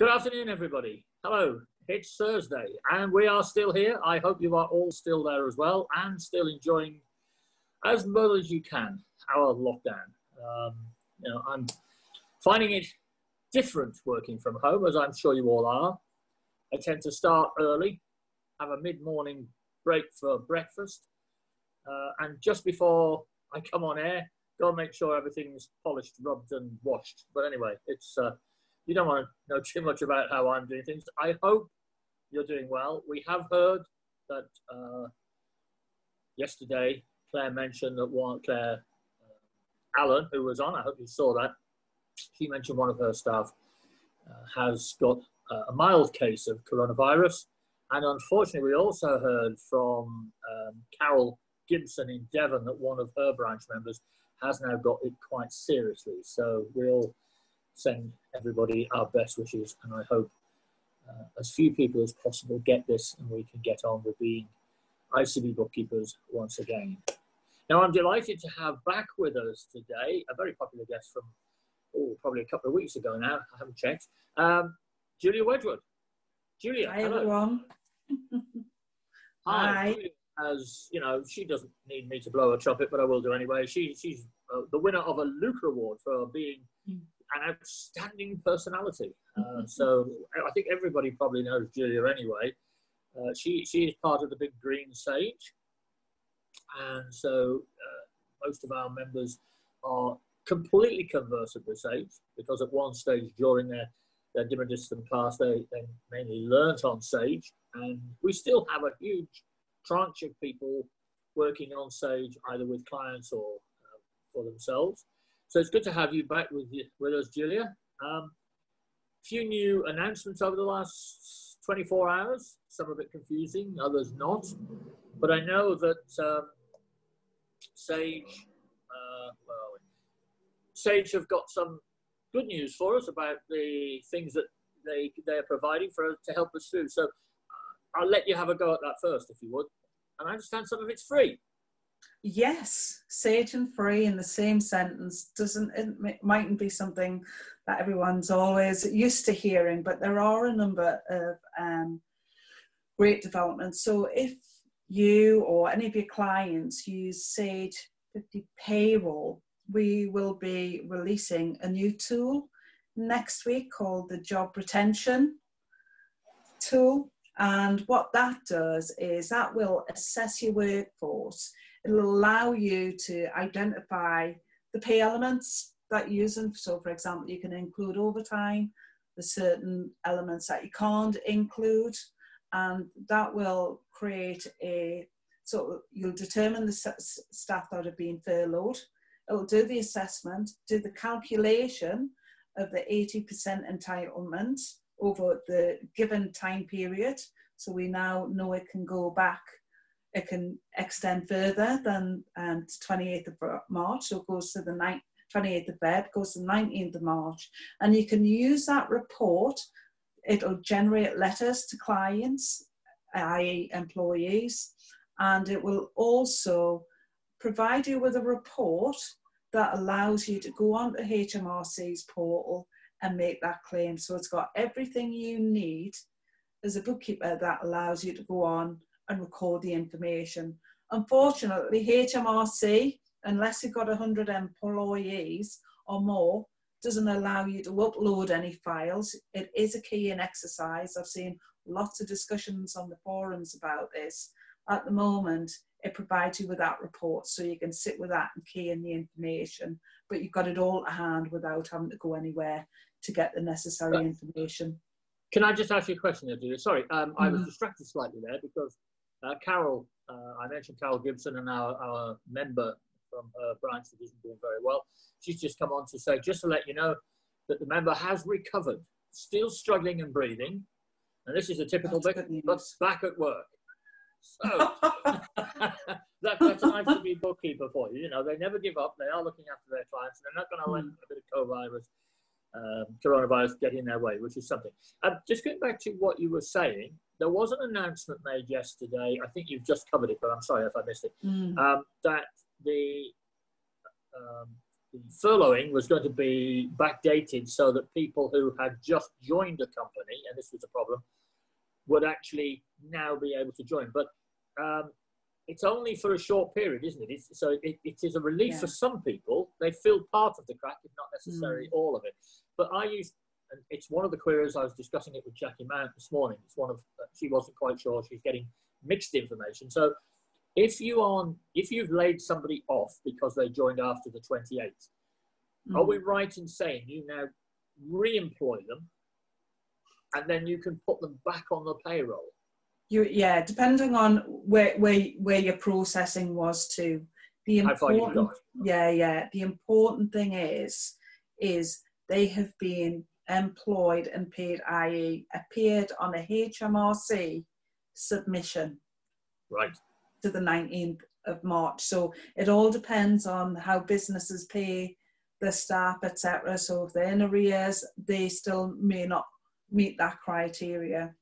Good afternoon, everybody. Hello, it's Thursday, and we are still here. I hope you are all still there as well and still enjoying as well as you can our lockdown. Um, you know, I'm finding it different working from home, as I'm sure you all are. I tend to start early, have a mid morning break for breakfast, uh, and just before I come on air, go and make sure everything's polished, rubbed, and washed. But anyway, it's uh, you don't want to know too much about how I'm doing things. I hope you're doing well. We have heard that uh, yesterday Claire mentioned that one Claire uh, Allen, who was on, I hope you saw that. She mentioned one of her staff uh, has got a mild case of coronavirus. And unfortunately, we also heard from um, Carol Gibson in Devon that one of her branch members has now got it quite seriously. So we'll send everybody our best wishes, and I hope uh, as few people as possible get this and we can get on with being ICB bookkeepers once again. Now, I'm delighted to have back with us today a very popular guest from, oh, probably a couple of weeks ago now, I haven't checked, um, Julia Wedgwood. Julia, Hi, hello. everyone. Hi. Hi. Julia, as you know, she doesn't need me to blow a trumpet, but I will do anyway. She, she's uh, the winner of a Luker Award for being hmm an outstanding personality. Uh, so I think everybody probably knows Julia anyway. Uh, she, she is part of the Big Green Sage. And so uh, most of our members are completely conversant with Sage because at one stage during their, their dim and distant class, they, they mainly learnt on Sage. And we still have a huge tranche of people working on Sage either with clients or uh, for themselves. So it's good to have you back with, you, with us, Julia. A um, few new announcements over the last 24 hours, some a bit confusing, others not. But I know that um, Sage, uh, well, Sage have got some good news for us about the things that they, they're providing for us to help us through. So uh, I'll let you have a go at that first, if you would. And I understand some of it's free. Yes, sage and free in the same sentence doesn't it mightn't be something that everyone's always used to hearing, but there are a number of um, great developments. So if you or any of your clients use Sage 50 Payroll, we will be releasing a new tool next week called the Job Retention tool. And what that does is that will assess your workforce It'll allow you to identify the pay elements that you're using. So, for example, you can include overtime, the certain elements that you can't include, and that will create a so you'll determine the staff that have been furloughed. It'll do the assessment, do the calculation of the 80% entitlement over the given time period. So we now know it can go back it can extend further than um, 28th of March, so it goes to the 9th, 28th of Feb, goes to the 19th of March. And you can use that report, it'll generate letters to clients, i.e., employees, and it will also provide you with a report that allows you to go on to HMRC's portal and make that claim. So it's got everything you need as a bookkeeper that allows you to go on and record the information. Unfortunately, HMRC, unless you've got 100 employees or more, doesn't allow you to upload any files. It is a keying exercise. I've seen lots of discussions on the forums about this. At the moment, it provides you with that report so you can sit with that and key in the information, but you've got it all at hand without having to go anywhere to get the necessary information. Can I just ask you a question Julia? Sorry, um, I was mm. distracted slightly there because uh, Carol, uh, I mentioned Carol Gibson and our, our member from her branch that isn't doing very well. She's just come on to say, just to let you know, that the member has recovered, still struggling and breathing. And this is a typical bit, but back at work. So that, that's nice to be bookkeeper for you. You know, they never give up. They are looking after their clients. And they're not going to let hmm. a bit of co-virus, um, coronavirus get in their way, which is something. Um, just going back to what you were saying, there was an announcement made yesterday. I think you've just covered it, but I'm sorry if I missed it. Mm. Um, that the um, furloughing was going to be backdated so that people who had just joined a company, and this was a problem, would actually now be able to join. But um, it's only for a short period, isn't it? It's, so it, it is a relief yeah. for some people. They feel part of the crack, if not necessarily mm. all of it. But I use, and it's one of the queries I was discussing it with Jacquie Mount this morning. It's one of she wasn't quite sure. She's getting mixed information. So if you on if you've laid somebody off because they joined after the 28th, mm. are we mm. right in saying you now re-employ them and then you can put them back on the payroll? You yeah, depending on where where where your processing was to. The important, yeah, yeah. The important thing is, is they have been employed and paid, i.e., appeared on a HMRC submission. Right to the 19th of March. So it all depends on how businesses pay the staff, etc. So if they're in arrears, they still may not meet that criteria.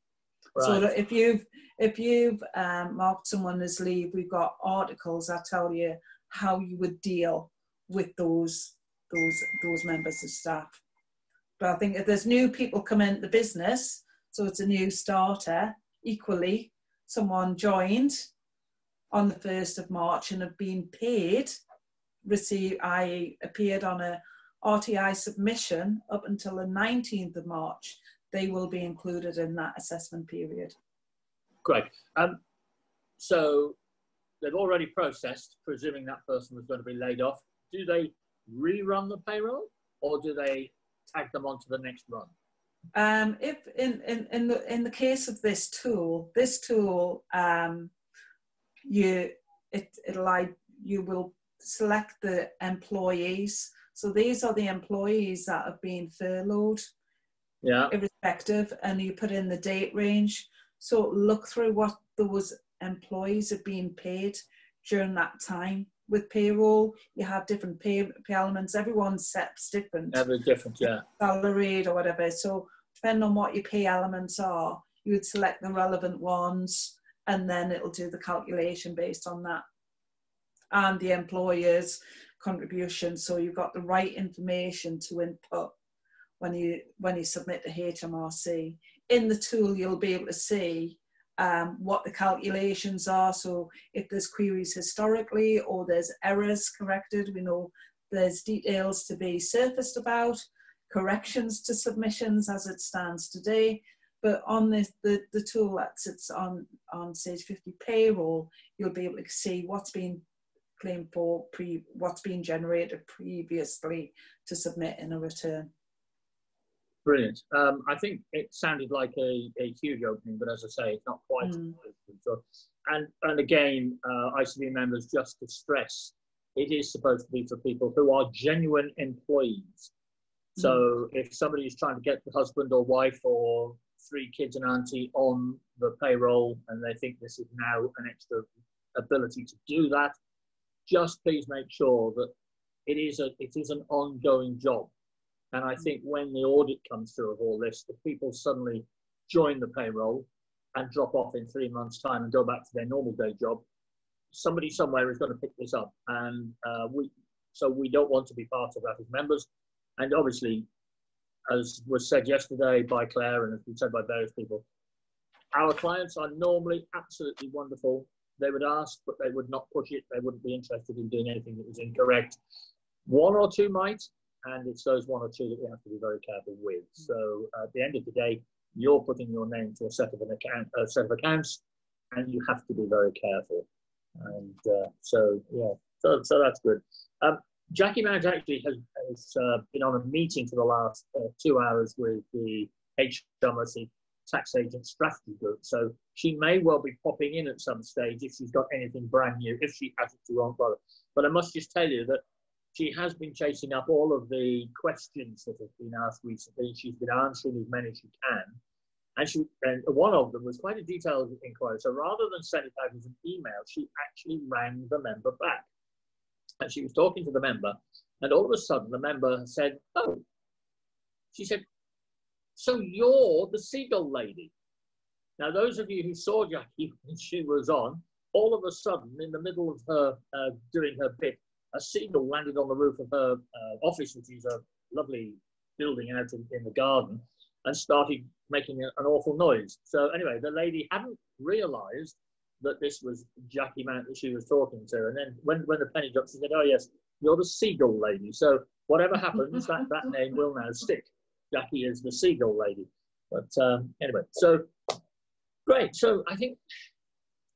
Right. So if you've if you've um, marked someone as leave, we've got articles that tell you how you would deal with those those those members of staff. But I think if there's new people come into the business, so it's a new starter, equally, someone joined, on the 1st of March and have been paid, receive, I appeared on a RTI submission up until the 19th of March, they will be included in that assessment period. Great. Um, so they've already processed, presuming that person was going to be laid off. Do they rerun the payroll or do they tag them onto the next run? Um, if in, in, in, the, in the case of this tool, this tool um, you it it'll you will select the employees. So these are the employees that have been furloughed, yeah, irrespective, and you put in the date range. So look through what those employees have been paid during that time. With payroll, you have different pay, pay elements. Everyone's set's different. Every different, yeah. Salaried or whatever. So depending on what your pay elements are, you would select the relevant ones and then it'll do the calculation based on that and the employer's contribution so you've got the right information to input when you when you submit to HMRC in the tool you'll be able to see um, what the calculations are so if there's queries historically or there's errors corrected we know there's details to be surfaced about corrections to submissions as it stands today but on this, the, the tool that sits on, on Sage 50 payroll, you'll be able to see what's been claimed for, pre, what's been generated previously to submit in a return. Brilliant. Um, I think it sounded like a, a huge opening, but as I say, it's not quite. Mm. So, and, and again, uh, ICB members, just to stress, it is supposed to be for people who are genuine employees. So mm. if somebody is trying to get the husband or wife or three kids and auntie on the payroll and they think this is now an extra ability to do that, just please make sure that it is a it is an ongoing job. And I think when the audit comes through of all this, if people suddenly join the payroll and drop off in three months' time and go back to their normal day job, somebody somewhere is going to pick this up. And uh, we so we don't want to be part of that as members. And obviously, as was said yesterday by Claire and as been said by various people, our clients are normally absolutely wonderful. They would ask, but they would not push it. They wouldn't be interested in doing anything that was incorrect. One or two might, and it's those one or two that we have to be very careful with. So at the end of the day, you're putting your name to a set of an account, a set of accounts, and you have to be very careful. And uh, so yeah, so so that's good. Um, Jacquie Mount actually has, has uh, been on a meeting for the last uh, two hours with the HMRC tax agent strategy group. So she may well be popping in at some stage if she's got anything brand new. If she hasn't, she won't. But I must just tell you that she has been chasing up all of the questions that have been asked recently. She's been answering as many as she can. And, she, and one of them was quite a detailed inquiry. So rather than send it out as an email, she actually rang the member back and she was talking to the member, and all of a sudden the member said, Oh, she said, So you're the seagull lady. Now, those of you who saw Jacquie when she was on, all of a sudden, in the middle of her uh, doing her bit, a seagull landed on the roof of her uh, office, which is a lovely building out in, in the garden, and started making a, an awful noise. So anyway, the lady hadn't realised that this was Jacquie Mount that she was talking to. And then when, when the penny dropped, she said, Oh, yes, you're the seagull lady. So whatever happens, that, that name will now stick. Jacquie is the seagull lady. But um, anyway, so great. So I think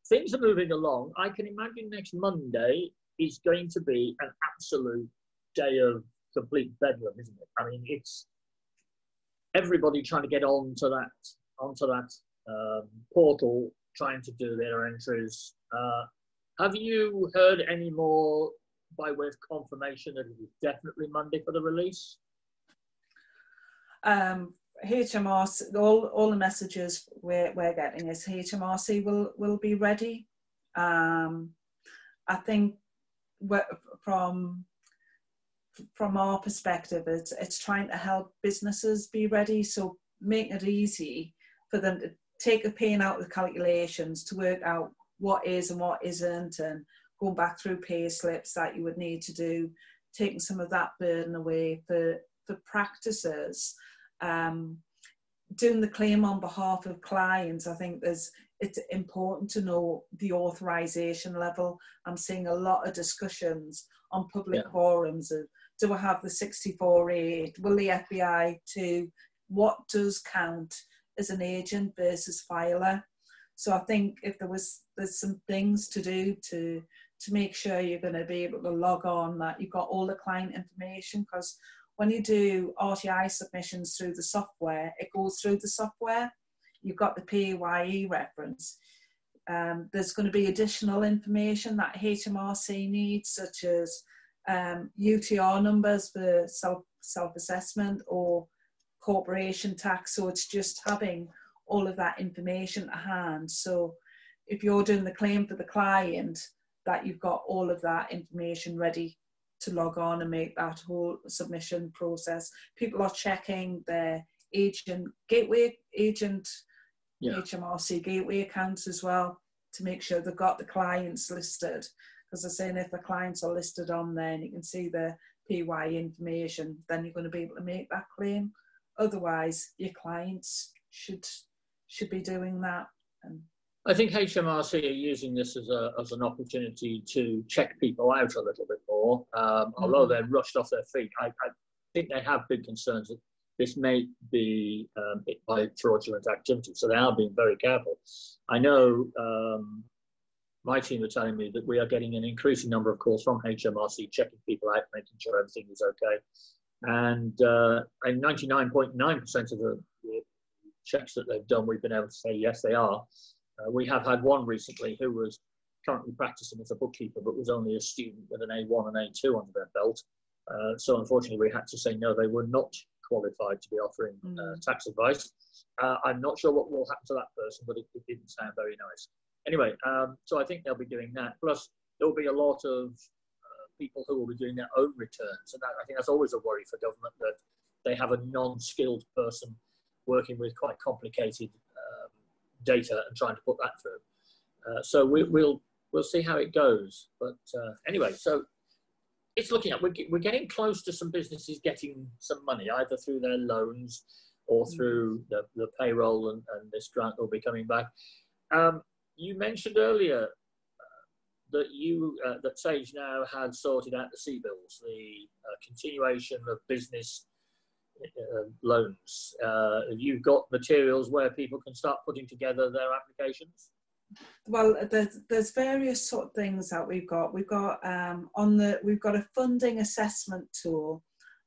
things are moving along. I can imagine next Monday is going to be an absolute day of complete bedlam, isn't it? I mean, it's everybody trying to get onto that onto that um, portal, trying to do their entries. Uh, have you heard any more by way of confirmation that it is definitely Monday for the release? Um, HMRC, all, all the messages we're, we're getting is HMRC will, will be ready. Um, I think from from our perspective, it's, it's trying to help businesses be ready. So make it easy for them to take the pain out of the calculations to work out what is and what isn't and going back through pay slips that you would need to do, taking some of that burden away for, for practices. Um, doing the claim on behalf of clients, I think there's it's important to know the authorization level. I'm seeing a lot of discussions on public yeah. forums of do I have the 64-8? Will the FBI to what does count as an agent versus filer? So I think if there was there's some things to do to to make sure you're going to be able to log on that you've got all the client information because when you do RTI submissions through the software, it goes through the software. You've got the PAYE reference. Um, there's going to be additional information that HMRC needs, such as um, UTR numbers for self self assessment or corporation tax. So it's just having all of that information at hand. So if you're doing the claim for the client, that you've got all of that information ready to log on and make that whole submission process. People are checking their agent gateway agent yeah. HMRC gateway accounts as well to make sure they've got the clients listed because they're saying if the clients are listed on there and you can see the PY information, then you're going to be able to make that claim. Otherwise, your clients should should be doing that. And I think HMRC are using this as, a, as an opportunity to check people out a little bit more. Um, although mm-hmm. they're rushed off their feet, I, I, think they have big concerns that this may be um, by fraudulent activity. So they are being very careful. I know um, my team are telling me that we are getting an increasing number of calls from HMRC checking people out, making sure everything is okay. And, uh, and 99.9% of the, the, checks that they've done, we've been able to say, yes, they are. Uh, we have had one recently who was currently practicing as a bookkeeper, but was only a student with an A1 and A2 under their belt. Uh, so unfortunately, we had to say no, they were not qualified to be offering uh, mm. tax advice. Uh, I'm not sure what will happen to that person, but it, it didn't sound very nice anyway, um, so I think they'll be doing that. Plus, there'll be a lot of uh, people who will be doing their own returns, and that, I think that's always a worry for government that they have a non-skilled person working with quite complicated um, data and trying to put that through. Uh, so we, will we'll see how it goes. But uh, anyway, so it's looking at we're, we're getting close to some businesses getting some money either through their loans or mm. through the, the payroll and, and this grant will be coming back. Um, you mentioned earlier uh, that you uh, that Sage now had sorted out the CBILS, the uh, continuation of business uh, loans. Uh, you've got materials where people can start putting together their applications. Well, there's there's various sort of things that we've got. We've got um, on the we've got a funding assessment tool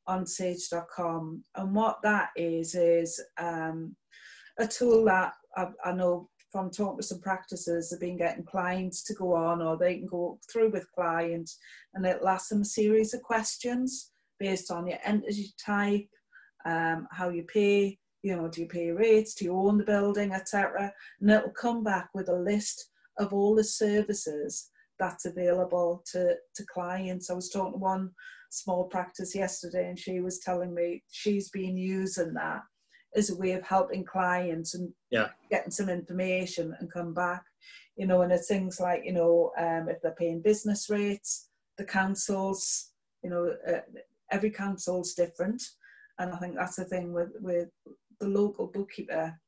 on Sage.com, and what that is is um, a tool that I, I know from talking to some practices have been getting clients to go on or they can go through with clients and it'll ask them a series of questions based on your entity type, um, how you pay, you know, do you pay rates, do you own the building, etc. And it'll come back with a list of all the services that's available to, to clients. I was talking to one small practice yesterday and she was telling me she's been using that as a way of helping clients and yeah. getting some information and come back. You know, and it's things like, you know, um, if they're paying business rates, the councils, you know, uh, every council's different. And I think that's the thing with, with the local bookkeeper,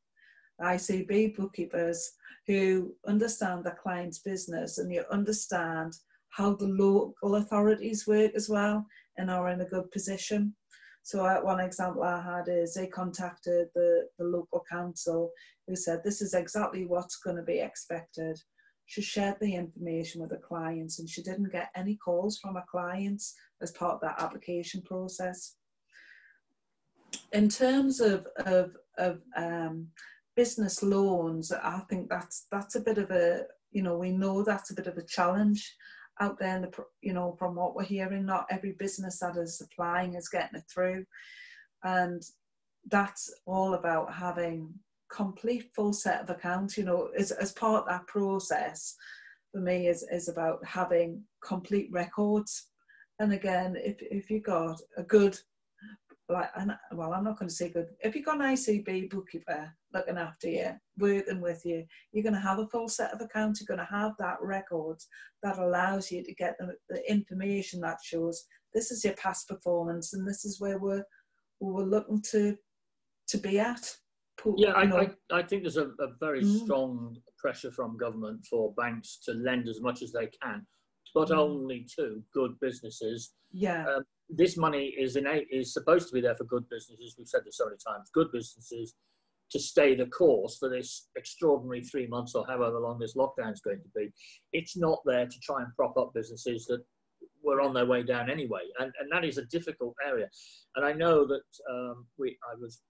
ICB bookkeepers, who understand the client's business and you understand how the local authorities work as well and are in a good position. So one example I had is they contacted the, the local council who said this is exactly what's going to be expected. She shared the information with the clients and she didn't get any calls from her clients as part of that application process. In terms of, of, of um, business loans, I think that's that's a bit of a you know we know that's a bit of a challenge out there, in the, you know, from what we're hearing, not every business that is applying is getting it through. And that's all about having complete full set of accounts, you know, as, as part of that process for me is, is about having complete records. And again, if, if you got a good like, well, I'm not going to say good. If you've got an ICB bookkeeper looking after you, working with you, you're going to have a full set of accounts. You're going to have that record that allows you to get the, the information that shows this is your past performance and this is where we're we're looking to to be at. Yeah, I, I, I, think there's a, a very mm. strong pressure from government for banks to lend as much as they can, but mm. only to good businesses. Yeah. Um, this money is innate, is supposed to be there for good businesses. We've said this so many times. Good businesses to stay the course for this extraordinary three months or however long this lockdown is going to be. It's not there to try and prop up businesses that were on their way down anyway, and and that is a difficult area. And I know that um, we I was.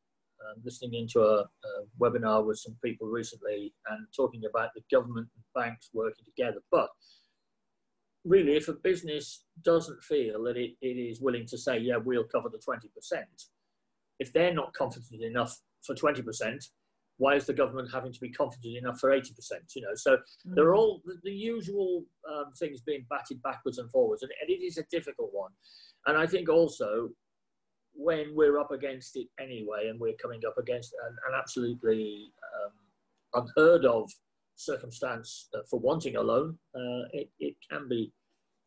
Um, listening into a, a webinar with some people recently and talking about the government and banks working together. But really, if a business doesn't feel that it, it is willing to say, yeah, we'll cover the 20%, if they're not confident enough for 20%, why is the government having to be confident enough for 80%? You know, so mm. there are all the, the usual um, things being batted backwards and forwards, and, and it is a difficult one. And I think also when we're up against it anyway, and we're coming up against an, an absolutely um, unheard of circumstance uh, for wanting a loan, uh, it, it can be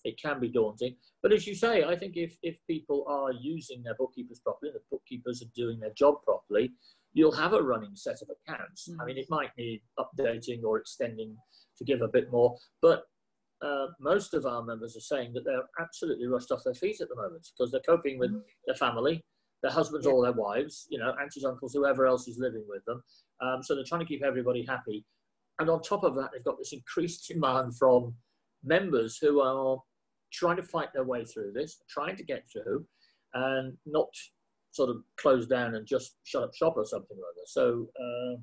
it can be daunting. But as you say, I think if, if people are using their bookkeepers properly, the bookkeepers are doing their job properly, you'll have a running set of accounts. Mm. I mean, it might need updating or extending to give a bit more, but uh, most of our members are saying that they're absolutely rushed off their feet at the moment because they're coping with mm. their family, their husbands yeah. or their wives, you know, aunties, uncles, whoever else is living with them. Um, so they're trying to keep everybody happy. And on top of that, they've got this increased demand from members who are trying to fight their way through this, trying to get through, and not sort of close down and just shut up shop or something like that. So uh,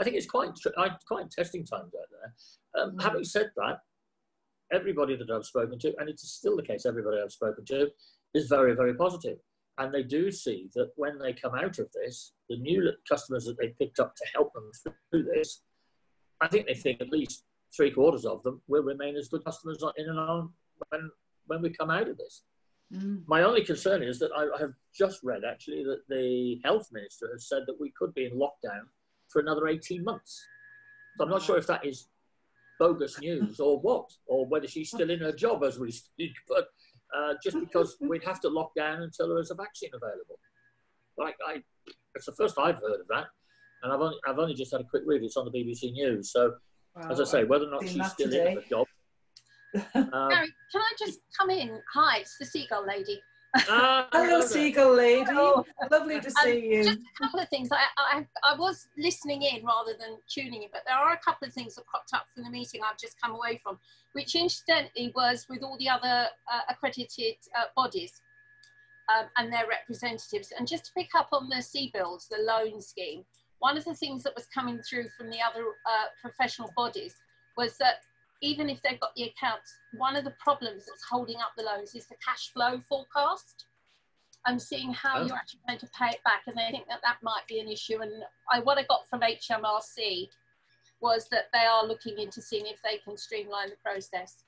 I think it's quite quite testing times out there. Um. Having said that, everybody that I've spoken to, and it's still the case, everybody I've spoken to is very very positive, and they do see that when they come out of this, the new customers that they picked up to help them through this I think they think at least three quarters of them will remain as good customers in and on when when we come out of this. Mm. My only concern is that I, I have just read actually that the health minister has said that we could be in lockdown for another 18 months. So I'm not sure if that is bogus news or what, or whether she's still in her job as we speak. But uh, just because we'd have to lock down until there is a vaccine available. Like I, it's the first I've heard of that and I've only, I've only just had a quick read. It's on the BBC News. So, as I say, whether or not she's still today. in the job. um, Garry, can I just come in? Hi, it's the seagull lady. Uh, Hello, seagull lady. Hello. Lovely to see um, you. Just a couple of things. I, I, I was listening in rather than tuning in, but there are a couple of things that cropped up from the meeting I've just come away from, which incidentally was with all the other uh, accredited uh, bodies. Um, and their representatives. And just to pick up on the CBILS, the loan scheme, one of the things that was coming through from the other uh, professional bodies was that even if they've got the accounts, one of the problems that's holding up the loans is the cash flow forecast. I'm seeing how oh. you're actually going to pay it back, and they think that that might be an issue. And I, what I got from HMRC was that they are looking into seeing if they can streamline the process.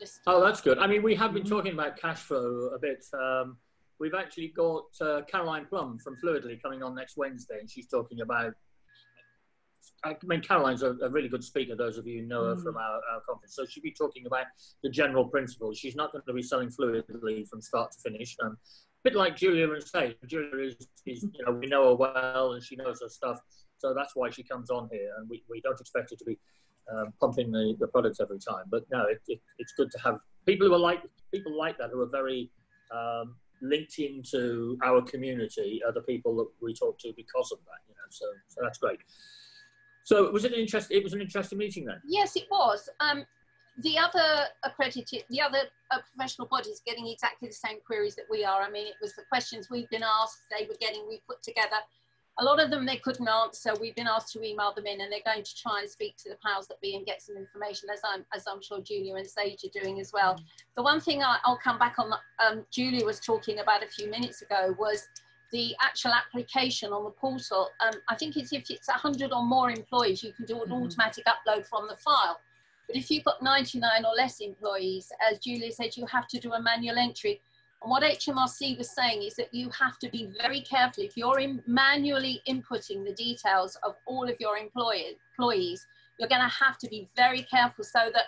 Just, oh, that's good. I mean, we have been mm-hmm. talking about cash flow a bit. Um, we've actually got uh, Caroline Plumb from Fluidly coming on next Wednesday, and she's talking about I mean, Caroline's a, a, really good speaker, those of you who know her mm. from our, our, conference. So she'll be talking about the general principles. She's not going to be selling Fluidly from start to finish. Um, a bit like Julia and Sage, Julia is, is, you know, we know her well and she knows her stuff. So that's why she comes on here. And we, we don't expect her to be um, pumping the, the products every time. But no, it, it, it's good to have people who are like, people like that who are very um, linked into our community are the people that we talk to because of that, you know, so, so that's great. So was it an interest? It was an interesting meeting then. Yes, it was. Um, the other accredited, the other uh, professional bodies getting exactly the same queries that we are. I mean, it was the questions we've been asked, they were getting, we put together. A lot of them they couldn't answer. We've been asked to email them in, and they're going to try and speak to the powers that be and get some information, as I'm as I'm sure Julia and Sage are doing as well. The one thing I, will come back on, um, Julia was talking about a few minutes ago was the actual application on the portal, um, I think it's if it's 100 or more employees, you can do an mm. automatic upload from the file. But if you've got 99 or less employees, as Julia said, you have to do a manual entry. And what HMRC was saying is that you have to be very careful if you're in manually inputting the details of all of your employees, you're going to have to be very careful so that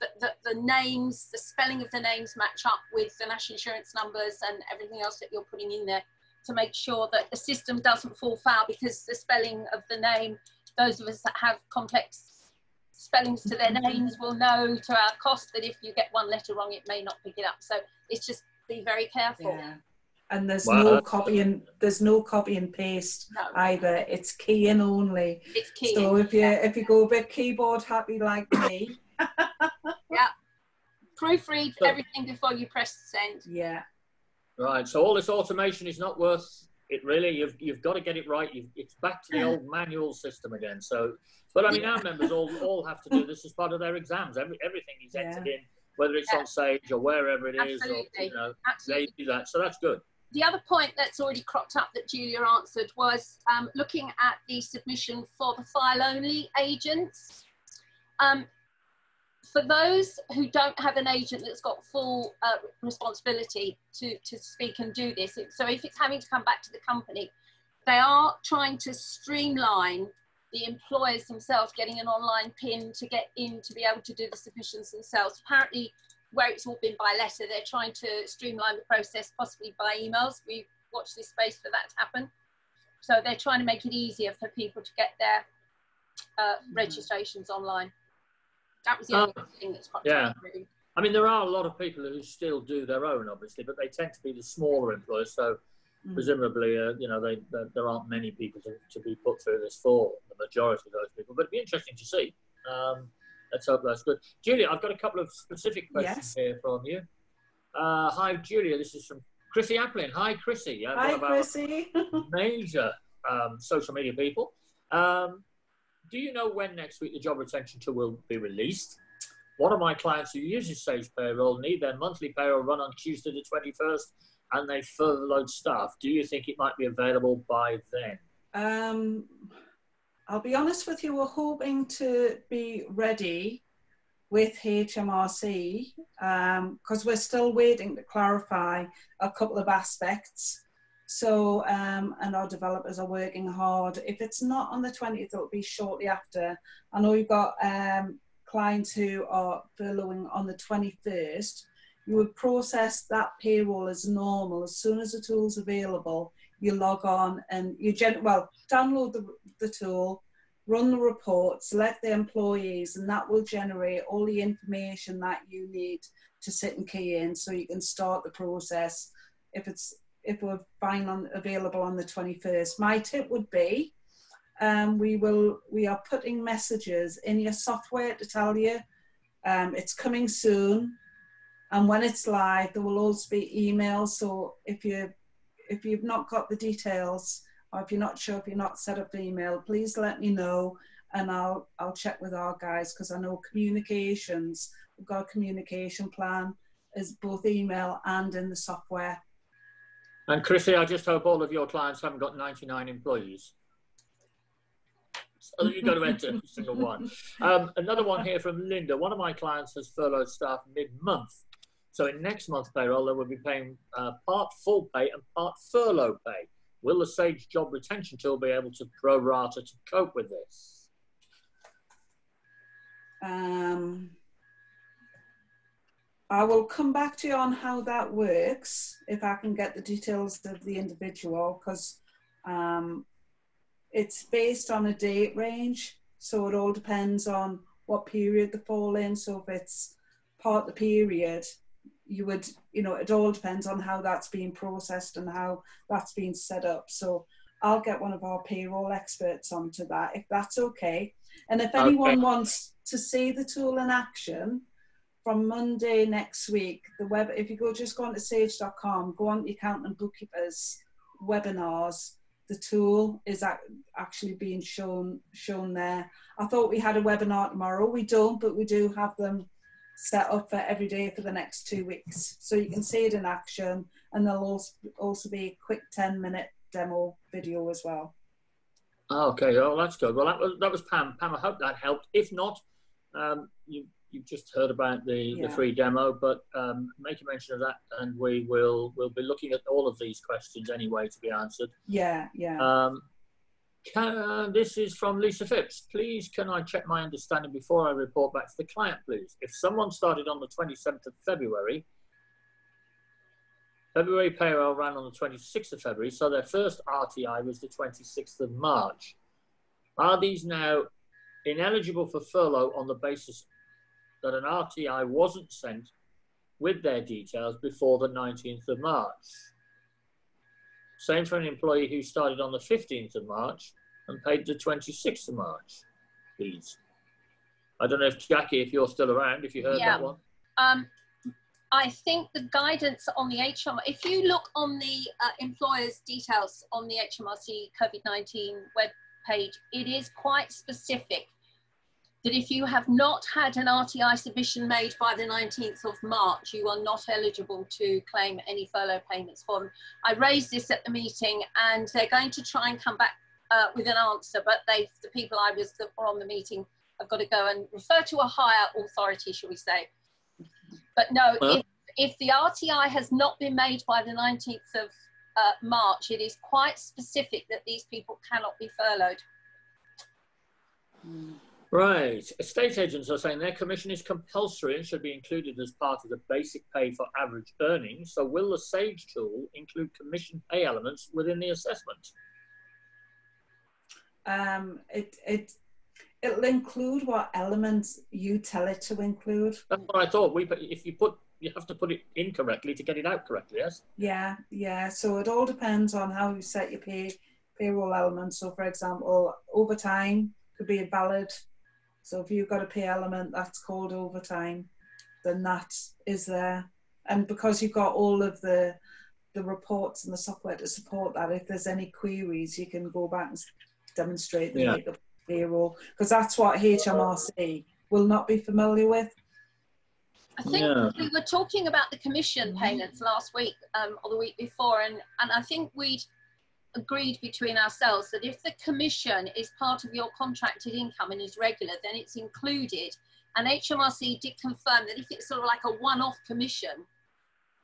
the, the, the, names, the spelling of the names match up with the national insurance numbers and everything else that you're putting in there to make sure that the system doesn't fall foul because the spelling of the name, those of us that have complex spellings to their mm-hmm. names will know to our cost that if you get one letter wrong, it may not pick it up. So it's just be very careful. Yeah. And there's wow. no copy and there's no copy and paste no. either. It's key in only. It's key. So if you yeah. if you go a bit keyboard happy like me. yeah. Proofread everything before you press send. Yeah. Right. So all this automation is not worth it really. You've you've got to get it right. You've, it's back to the old manual system again. So, but I mean, our members all all have to do this as part of their exams. Every everything is entered yeah. in, whether it's yeah. on Sage or wherever it is, Absolutely. or you know, Absolutely. they do that. So that's good. The other point that's already cropped up that Julia answered was um, looking at the submission for the file only agents. Um, for those who don't have an agent that's got full uh, responsibility to, to speak and do this, so if it's having to come back to the company, they are trying to streamline the employers themselves getting an online pin to get in to be able to do the submissions themselves. Apparently, where it's all been by letter, they're trying to streamline the process, possibly by emails. We watch this space for that to happen. So they're trying to make it easier for people to get their uh, registrations online. That was the only uh, thing that's popped yeah. Really. I mean, there are a lot of people who still do their own, obviously, but they tend to be the smaller employers. So mm. presumably, uh, you know, they, they, there aren't many people to, to be put through this for, majority of those people. But it'd be interesting to see. Um, let's hope that's good. Julia, I've got a couple of specific questions yes. here from you. Uh, hi, Julia. This is from Chrissy Applin. Hi, Chrissy. Uh, hi, Chrissy. major um, social media people. Um, do you know when next week the job retention tool will be released? One of my clients who uses Sage Payroll need their monthly payroll run on Tuesday the 21st and they furloughed staff. Do you think it might be available by then? Um, I'll be honest with you, we're hoping to be ready with HMRC because um, we're still waiting to clarify a couple of aspects so, um, and our developers are working hard. If it's not on the 20th, it'll be shortly after. I know you've got um, clients who are furloughing on the 21st. You would process that payroll as normal. As soon as the tool's available, you log on and you gen- well download the, the tool, run the report, select the employees, and that will generate all the information that you need to sit and key in so you can start the process. If it's if we're buying on available on the 21st. My tip would be um, we will we are putting messages in your software to tell you um, it's coming soon and when it's live there will also be emails so if you if you've not got the details or if you're not sure if you're not set up the email please let me know and I'll I'll check with our guys because I know communications we've got a communication plan is both email and in the software and Chrissy, I just hope all of your clients haven't got 99 employees. So you've got to enter every single one. Um, another one here from Linda. One of my clients has furloughed staff mid-month. So in next month's payroll, they will be paying uh, part full pay and part furlough pay. Will the Sage job retention tool be able to pro rata to cope with this? Um, I will come back to you on how that works if I can get the details of the individual because um, it's based on a date range. So it all depends on what period they fall in. So if it's part of the period, you would, you know, it all depends on how that's being processed and how that's being set up. So I'll get one of our payroll experts onto that if that's okay. And if anyone okay. wants to see the tool in action, from Monday next week, the web, if you go just go on to sage.com, go on to accountant bookkeepers webinars, the tool is actually being shown shown there. I thought we had a webinar tomorrow. We don't, but we do have them set up for every day for the next two weeks. So you can see it in action and there'll also, also be a quick 10 minute demo video as well. Okay, well, that's good. Well, that was, that was Pam. Pam, I hope that helped. If not, um, you you've just heard about the, yeah. the free demo, but um, make a mention of that, and we will we'll be looking at all of these questions anyway to be answered. Yeah, yeah. Um, can, uh, this is from Lisa Phipps. Please, can I check my understanding before I report back to the client, please? If someone started on the 27th of February, February payroll ran on the 26th of February, so their first RTI was the 26th of March. Are these now ineligible for furlough on the basis that an RTI wasn't sent with their details before the 19th of March. Same for an employee who started on the 15th of March and paid the 26th of March, please. I don't know if Jacquie, if you're still around, if you heard yeah. that one. Um, I think the guidance on the HM, if you look on the uh, employer's details on the HMRC COVID-19 web page, it is quite specific that if you have not had an RTI submission made by the 19th of March, you are not eligible to claim any furlough payments for them. I raised this at the meeting and they're going to try and come back uh, with an answer, but they, the people I was that were on the meeting have got to go and refer to a higher authority, shall we say. But no, well, if, if the RTI has not been made by the 19th of uh, March, it is quite specific that these people cannot be furloughed. Mm. Right. Estate agents are saying their commission is compulsory and should be included as part of the basic pay for average earnings. So, will the SAGE tool include commission pay elements within the assessment? Um, it it it'll include what elements you tell it to include. That's what I thought. We if you put you have to put it in correctly to get it out correctly. Yes. Yeah, yeah. So it all depends on how you set your pay payroll elements. So, for example, overtime could be a valid so if you've got a pay element that's called overtime, then that is there. And because you've got all of the the reports and the software to support that, if there's any queries, you can go back and demonstrate the yeah. makeup payroll because that's what HMRC will not be familiar with. I think yeah. we were talking about the commission payments last week um, or the week before, and, and I think we'd agreed between ourselves that if the commission is part of your contracted income and is regular, then it's included. And HMRC did confirm that if it's sort of like a one-off commission,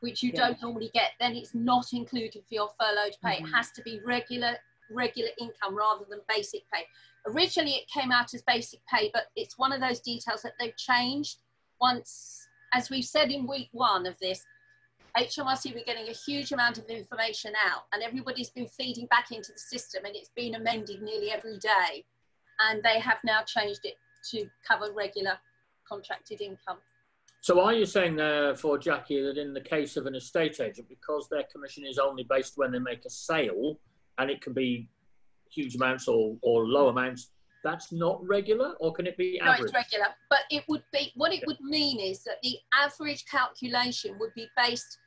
which you yeah. don't normally get, then it's not included for your furloughed pay. Mm-hmm. It has to be regular regular income rather than basic pay. Originally, it came out as basic pay, but it's one of those details that they've changed once, as we've said in week one of this, HMRC were getting a huge amount of information out and everybody's been feeding back into the system and it's been amended nearly every day. And they have now changed it to cover regular contracted income. So are you saying there for Jacquie that in the case of an estate agent, because their commission is only based when they make a sale and it can be huge amounts or, or low amounts, that's not regular or can it be average? No, it's regular. But it would be, what it would mean is that the average calculation would be based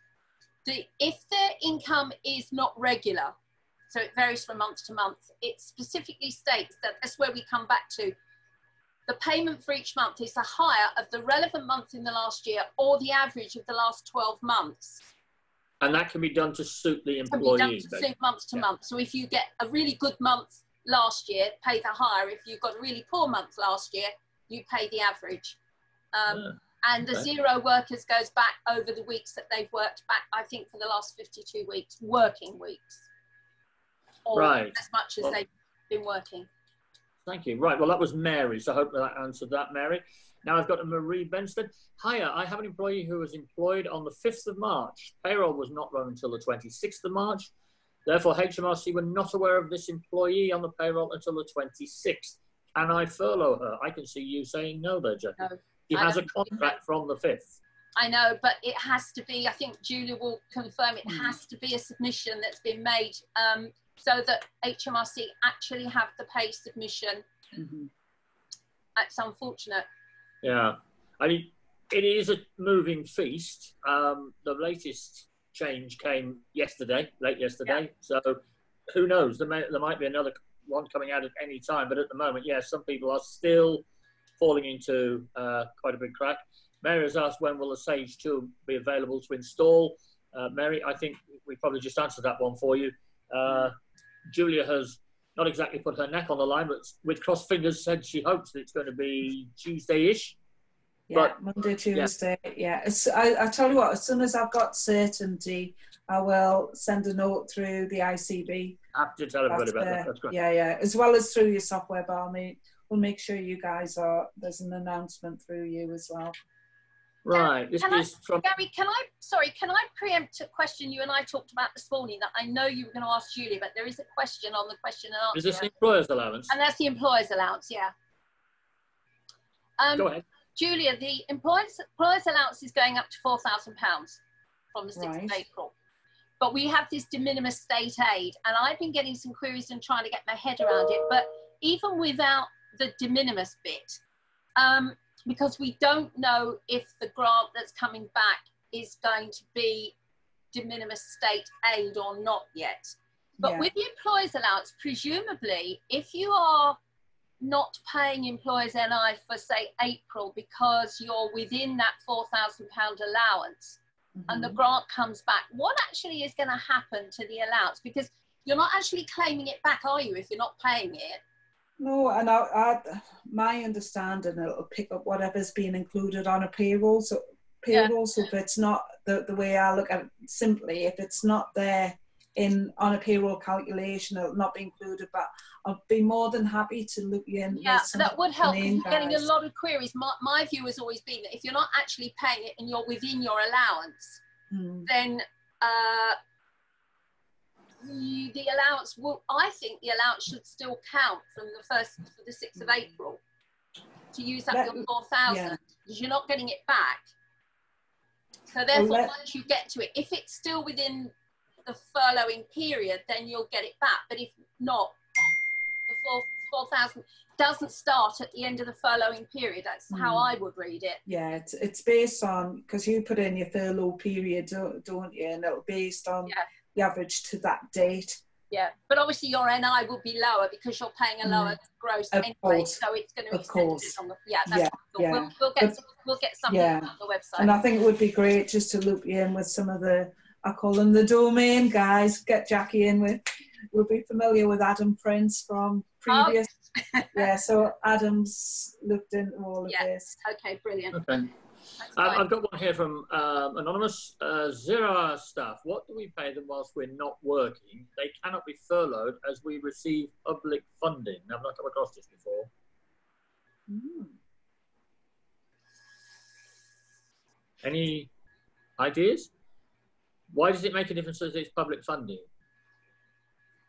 the, if their income is not regular, so it varies from month to month, it specifically states that that's where we come back to. The payment for each month is the higher of the relevant month in the last year or the average of the last 12 months. And that can be done to suit the employee. Can be done to suit month to yeah. month. So if you get a really good month last year, pay the higher. If you've got a really poor month last year, you pay the average. Um, yeah and the okay. zero workers goes back over the weeks that they've worked back, I think, for the last 52 weeks, working weeks. Or right. as much as well, they've been working. Thank you. Right. Well, that was Mary. So I hope that answered that, Mary. Now I've got a Marie Benstead. Hiya, I have an employee who was employed on the 5th of March. Payroll was not run until the 26th of March. Therefore, HMRC were not aware of this employee on the payroll until the 26th. Can I furlough her? I can see you saying no there, Jacquie. No. He I has a don't contract from the 5th. I know, but it has to be, I think Julia will confirm, it Mm. has to be a submission that's been made um, so that HMRC actually have the pay submission. Mhm. That's unfortunate. Yeah, I mean, it is a moving feast. Um, the latest change came yesterday, late yesterday. So who knows? There, may, there might be another one coming out at any time. But at the moment, yeah, some people are still falling into uh, quite a big crack. Mary has asked when will the Sage 2 be available to install. Uh, Mary, I think we probably just answered that one for you. Uh, Julia has not exactly put her neck on the line, but with crossed fingers said she hopes that it's going to be Tuesday-ish. Yeah, Monday, Tuesday. Yeah, It's, I, I tell you what, as soon as I've got certainty, I will send a note through the ICB. have to tell everybody That's about that. That's great. Yeah, yeah, as well as through your software bar. Me, we'll make sure you guys are. There's an announcement through you as well. Right. This Can I- from. Garry, can I, sorry, can I preempt a question you and I talked about this morning that I know you were going to ask Julie, but there is a question on the question and answer. Is this the employer's allowance? And that's the employer's allowance, yeah. Um, Go ahead. Julia, the employer's, employer's allowance is going up to £4,000 from the 6th of April. But we have this de minimis state aid, and I've been getting some queries and trying to get my head around it. But even without the de minimis bit, um, because we don't know if the grant that's coming back is going to be de minimis state aid or not yet. But Yeah. with the employer's allowance, presumably, if you are not paying employers NI for say April because you're within that four thousand pound allowance and the Mhm. grant comes back, what actually is going to happen to the allowance? Because you're not actually claiming it back, are you? If you're not paying it, No, and I, I, my understanding, it'll pick up whatever's being included on a payroll. So Yeah. payroll. So if it's not the, the way I look at it, simply, if it's not there in on a payroll calculation, it'll not be included. But I'll be more than happy to look you in. yeah, that would help. getting a lot of queries. My, my view has always been that if you're not actually paying it and you're within your allowance, Mm. then uh, you, the allowance will. I think the allowance should still count from the first for the sixth of April to use up Let- your four thousand yeah. because you're not getting it back. So therefore, let- once you get to it, if it's still within the furloughing period, then you'll get it back. But if not, the four four thousand doesn't start at the end of the furloughing period. That's how Mm. I would read it. Yeah, it's it's based on because you put in your furlough period, don't, don't you? And it'll based on Yeah. the average to that date. Yeah, but obviously your NI will be lower because you're paying a lower gross Mm. Of anyway, course. so it's going to Of extend course. it on the yeah. That's Yeah, cool. yeah. We'll, we'll get But- some, we'll get something yeah. on the website. And I think it would be great just to loop you in with some of the, I call them the domain guys, get Jacquie in with, we'll be familiar with Adam Prince from previous. yeah, so Adam's looked into all of Yeah. this. okay, brilliant. Okay. Um. I've got one here from um, Anonymous. Uh, zero hour staff. What do we pay them whilst we're not working? They cannot be furloughed as we receive public funding. I've not come across this before. Mm. Any ideas? Why does it make a difference that it's public funding?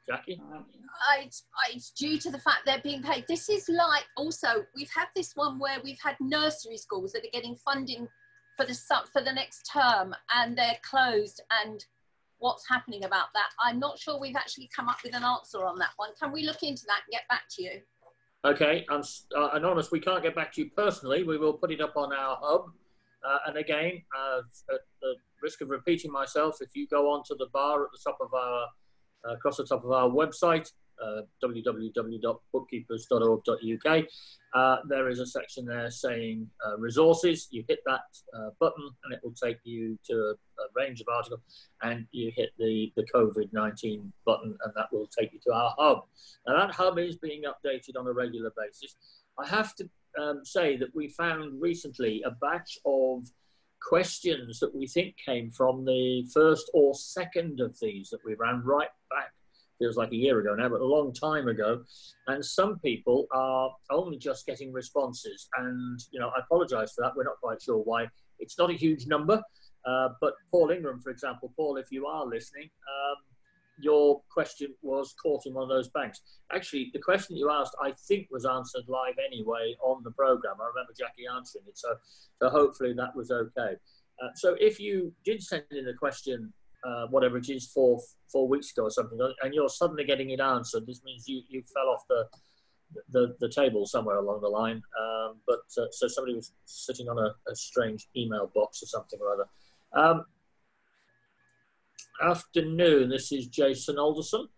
Jacquie? Uh, it's, uh, it's due to the fact they're being paid. This is like also we've had this one where we've had nursery schools that are getting funding for the for the next term and they're closed and what's happening about that? I'm not sure we've actually come up with an answer on that one. Can we look into that and get back to you? Okay, um, uh, Anonymous, we can't get back to you personally. We will put it up on our hub. Uh, and again, uh, the risk of repeating myself, if you go onto the bar at the top of our, uh, across the top of our website, uh, www.bookkeepers.org.uk, uh, there is a section there saying uh, resources. You hit that uh, button and it will take you to a, a range of articles and you hit the, the COVID-19 button and that will take you to our hub. Now that hub is being updated on a regular basis. I have to um, say that we found recently a batch of questions that we think came from the first or second of these that we ran right back feels like a year ago now, but a long time ago. And some people are only just getting responses. And, you know, I apologize for that. We're not quite sure why. It's not a huge number. Uh, but Paul Ingram, for example, Paul, if you are listening, um, your question was caught in one of those banks. Actually, the question you asked, I think, was answered live anyway on the program. I remember Jacquie answering it, so so hopefully that was okay. Uh, so if you did send in a question uh, whatever it is, four four weeks ago or something, and you're suddenly getting it answered. This means you, you fell off the, the the table somewhere along the line. Um, but uh, so somebody was sitting on a, a, strange email box or something or other. Um, afternoon. This is Jason Alderson.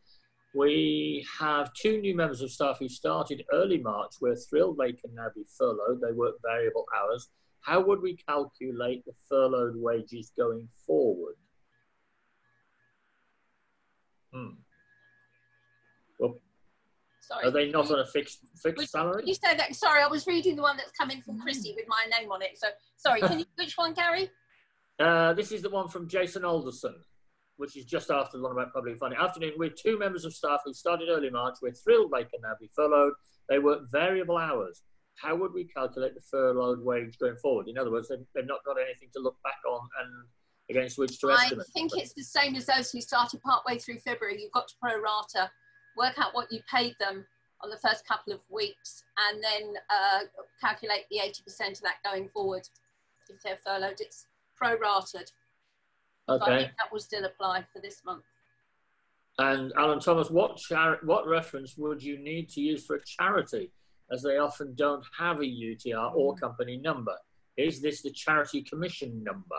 We have two new members of staff who started early March. We're thrilled they can now be furloughed. They work variable hours. How would we calculate the furloughed wages going forward? Hmm. Well, sorry. Are they not on a fixed fixed salary? You said that. Sorry, I was reading the one that's coming from Chrissy with my name on it. So sorry. Can you, which one, Garry? Uh, this is the one from Jason Alderson, which is just after the one about public funding. Afternoon, with two members of staff who started early March. We're thrilled they can now be furloughed. They work variable hours. How would we calculate the furloughed wage going forward? In other words, they've, they've not got anything to look back on and against which to estimate. I think it's the same as those who started partway through February. You've got to pro rata, work out what you paid them on the first couple of weeks, and then uh, calculate the 80% of that going forward. If they're furloughed, it's pro rated. Okay. So I think that will still apply for this month. And Alan Thomas, what char- what reference would you need to use for a charity, as they often don't have a UTR or company number? Is this the charity commission number?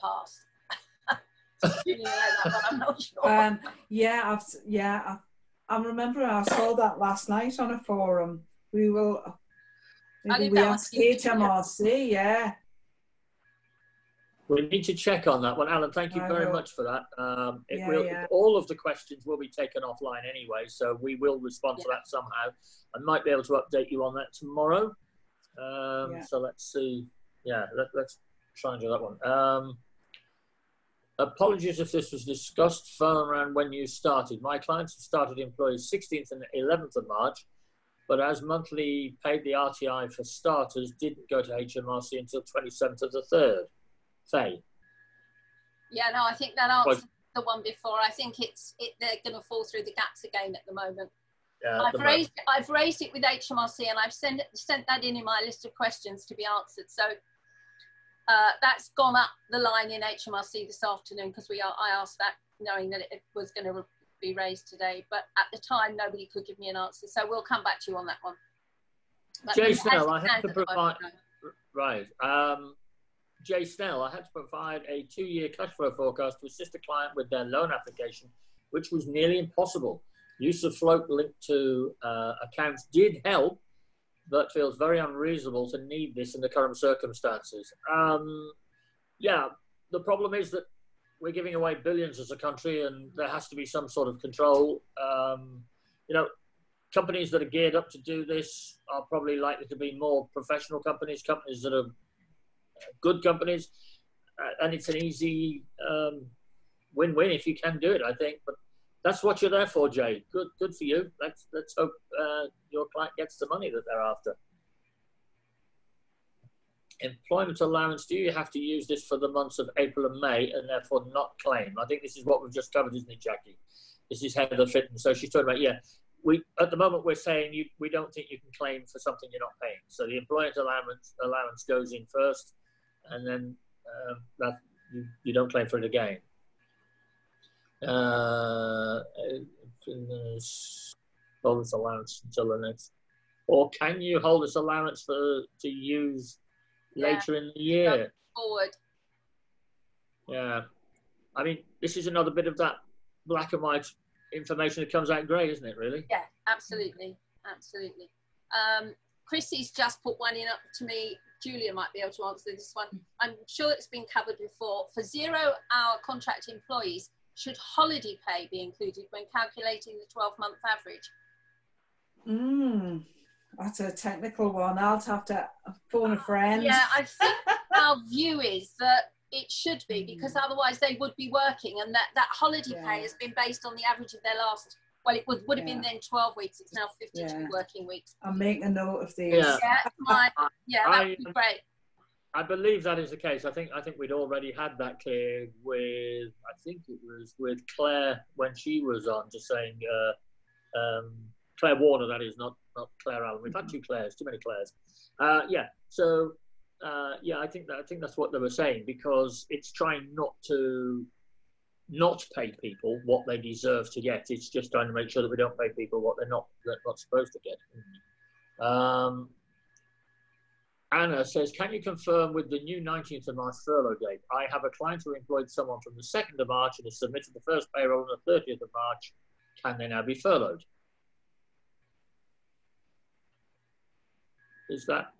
pass. I'm not sure. Um, yeah, I've, yeah, I, I remember I saw that last night on a forum. We will, maybe we ask HMRC, yeah. We need to check on that one, Alan. Thank you very much for that. Um, yeah, will, yeah. All of the questions will be taken offline anyway, so we will respond yeah. to that somehow. I might be able to update you on that tomorrow. Um, so let's see. Yeah, let, us try and do that one. Um, Apologies if this was discussed far around when you started. My clients have started employees 16th and 11th of March, but as monthly paid the RTI for starters didn't go to HMRC until 27th of the 3rd. Faye? Yeah, no, I think that answers the one before. I think it's it, they're going to fall through the gaps again at the moment. Yeah, I've raised moment. I've raised it with HMRC and I've sent sent that in in my list of questions to be answered. So uh, that's gone up the line in HMRC this afternoon because we are, I asked that knowing that it was going to be raised today. But at the time, nobody could give me an answer. So we'll come back to you on that one. But Snell, I had to provide, right. Um, Jay Snell, I had to provide a two-year cash flow forecast to assist a client with their loan application, which was nearly impossible. Use of float linked to uh, accounts did help, but feels very unreasonable to need this in the current circumstances. Um, yeah, the problem is that we're giving away billions as a country, and there has to be some sort of control. Um, you know, companies that are geared up to do this are probably likely to be more professional companies, companies that are good companies, and it's an easy um, win-win if you can do it. I think, but that's what you're there for, Jay. Good, good for you. Let's let's hope uh, your client gets the money that they're after. Employment allowance. Do you have to use this for the months of April and May, and therefore not claim? I think this is what we've just covered, isn't it, Jacquie? This is Heather Fitton. So she's talking about yeah. We at the moment we're saying you we don't think you can claim for something you're not paying. So the employment allowance allowance goes in first, and then uh, that you, you don't claim for it again uh, hold this allowance until the next. Or can you hold this allowance for to use yeah. later in the year? Forward. Yeah, I mean, this is another bit of that black and white information that comes out grey, isn't it? Really? Yeah, absolutely, absolutely. Um, Chrissy's just put one in up to me. Julia might be able to answer this one. I'm sure it's been covered before. For zero-hour contract employees, should holiday pay be included when calculating the 12 month average? Mm, that's a technical one. I'll have to phone a friend. Yeah, I think our view is that It should be because Mm. otherwise they would be working, and that that holiday Yeah. pay has been based on the average of their last. Well, it would, would have been then 12 weeks. It's now 52 Yeah. working weeks. I'm making a note of these. Yeah. Yeah, my, yeah, that I- would be great. I believe that is the case. I think I think we'd already had that clear with I think it was with Claire when she was on, just saying uh, um, Claire Warner. That is not not Claire Allen. We've had two Claires, too many Claires. Uh, yeah. So uh, yeah, I think that I think that's what they were saying because it's trying not to not pay people what they deserve to get. It's just trying to make sure that we don't pay people what they're not they're not supposed to get. Um, Anna says, can you confirm with the new 19th of March furlough date? I have a client who employed someone from the 2nd of March and has submitted the first payroll on the 30th of March. Can they now be furloughed? Is that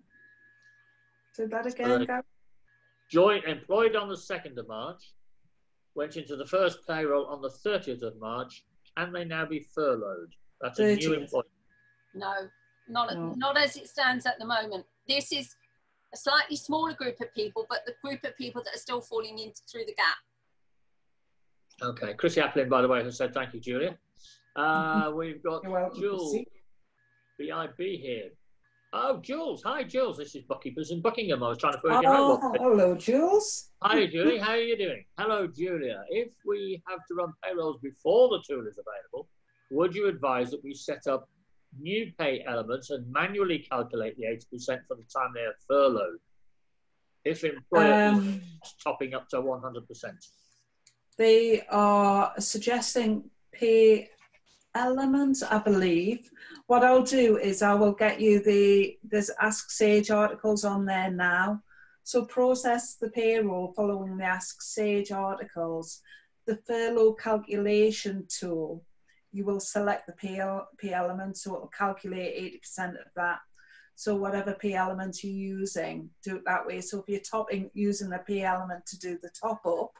Say that again, Uh, employed on the 2nd of March, went into the first payroll on the 30th of March? Can they now be furloughed? That's a new 30th. employee. No, not No. not as it stands at the moment. This is a slightly smaller group of people, but the group of people that are still falling in through the gap. Okay. Chrissy Applin, by the way, has said thank you, Julia. Uh, we've got You're. Jules. See? BIB here. Oh, Jules. Hi, Jules. This is Bucky's in Buckingham. I was trying to work it out. Oh, what- hello, Jules. Hi, Julie. How are you doing? Hello, Julia. If we have to run payrolls before the tool is available, would you advise that we set up new pay elements and manually calculate the 80% for the time they are furloughed? If employer Um, is topping up to 100%. They are suggesting pay elements, I believe. What I'll do is I will get you the there's Ask Sage articles on there now. So process the payroll following the Ask Sage articles. The furlough calculation tool, you will select the pay, pay element, so it will calculate 80% of that. So whatever pay element you're using, do it that way. So if you're topping using the pay element to do the top up,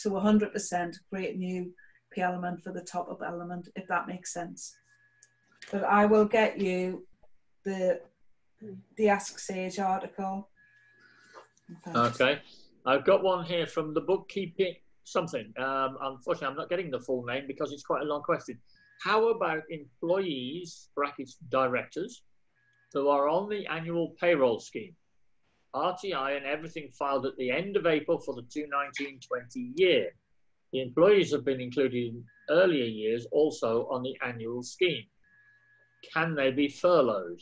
to 100% create new P element for the top up element, if that makes sense. But I will get you the the Ask Sage article. Okay. I've got one here from the bookkeeping something. Um, unfortunately, I'm not getting the full name because it's quite a long question. How about employees, brackets directors, who are on the annual payroll scheme? RTI and everything filed at the end of April for the 2019-20 year. The employees have been included in earlier years also on the annual scheme. Can they be furloughed?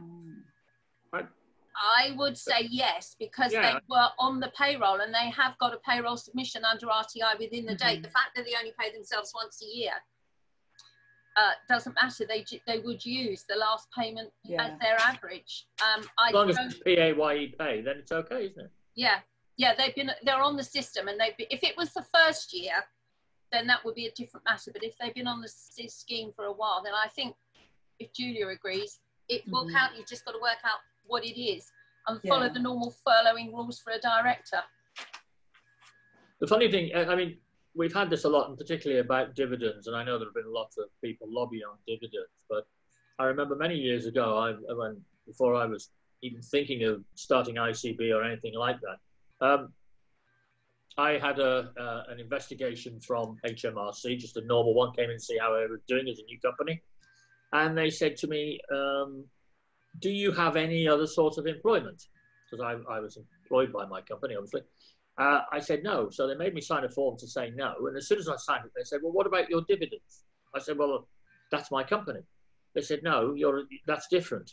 Mm. I would say yes because Yeah. they were on the payroll and they have got a payroll submission under RTI within the date. Mhm. The fact that they only pay themselves once a year uh, doesn't matter. They they would use the last payment Yeah. as their average. Um, I As long as it's PAYE pay, then it's okay, isn't it? yeah, yeah, they've been they're on the system and they've been, if it was the first year, then that would be a different matter. But if they've been on the scheme for a while, then I think if Julia agrees, it will Mhm. count. You've just got to work out what it is and follow Yeah. the normal furloughing rules for a director. The funny thing, I I mean, we've had this a lot, and particularly about dividends, and I know there have been lots of people lobbying on dividends, but I remember many years ago, I, when before I was even thinking of starting ICB or anything like that, um, I had a uh, an investigation from HMRC, just a normal one, came in to see how I was doing as a new company, and they said to me, um, "Do you have any other sort of employment?" Because I, I was employed by my company, obviously. Uh, I said no. So they made me sign a form to say no. And as soon as I signed it, they said, well, what about your dividends? I said, well, that's my company. They said, no, you're, that's different.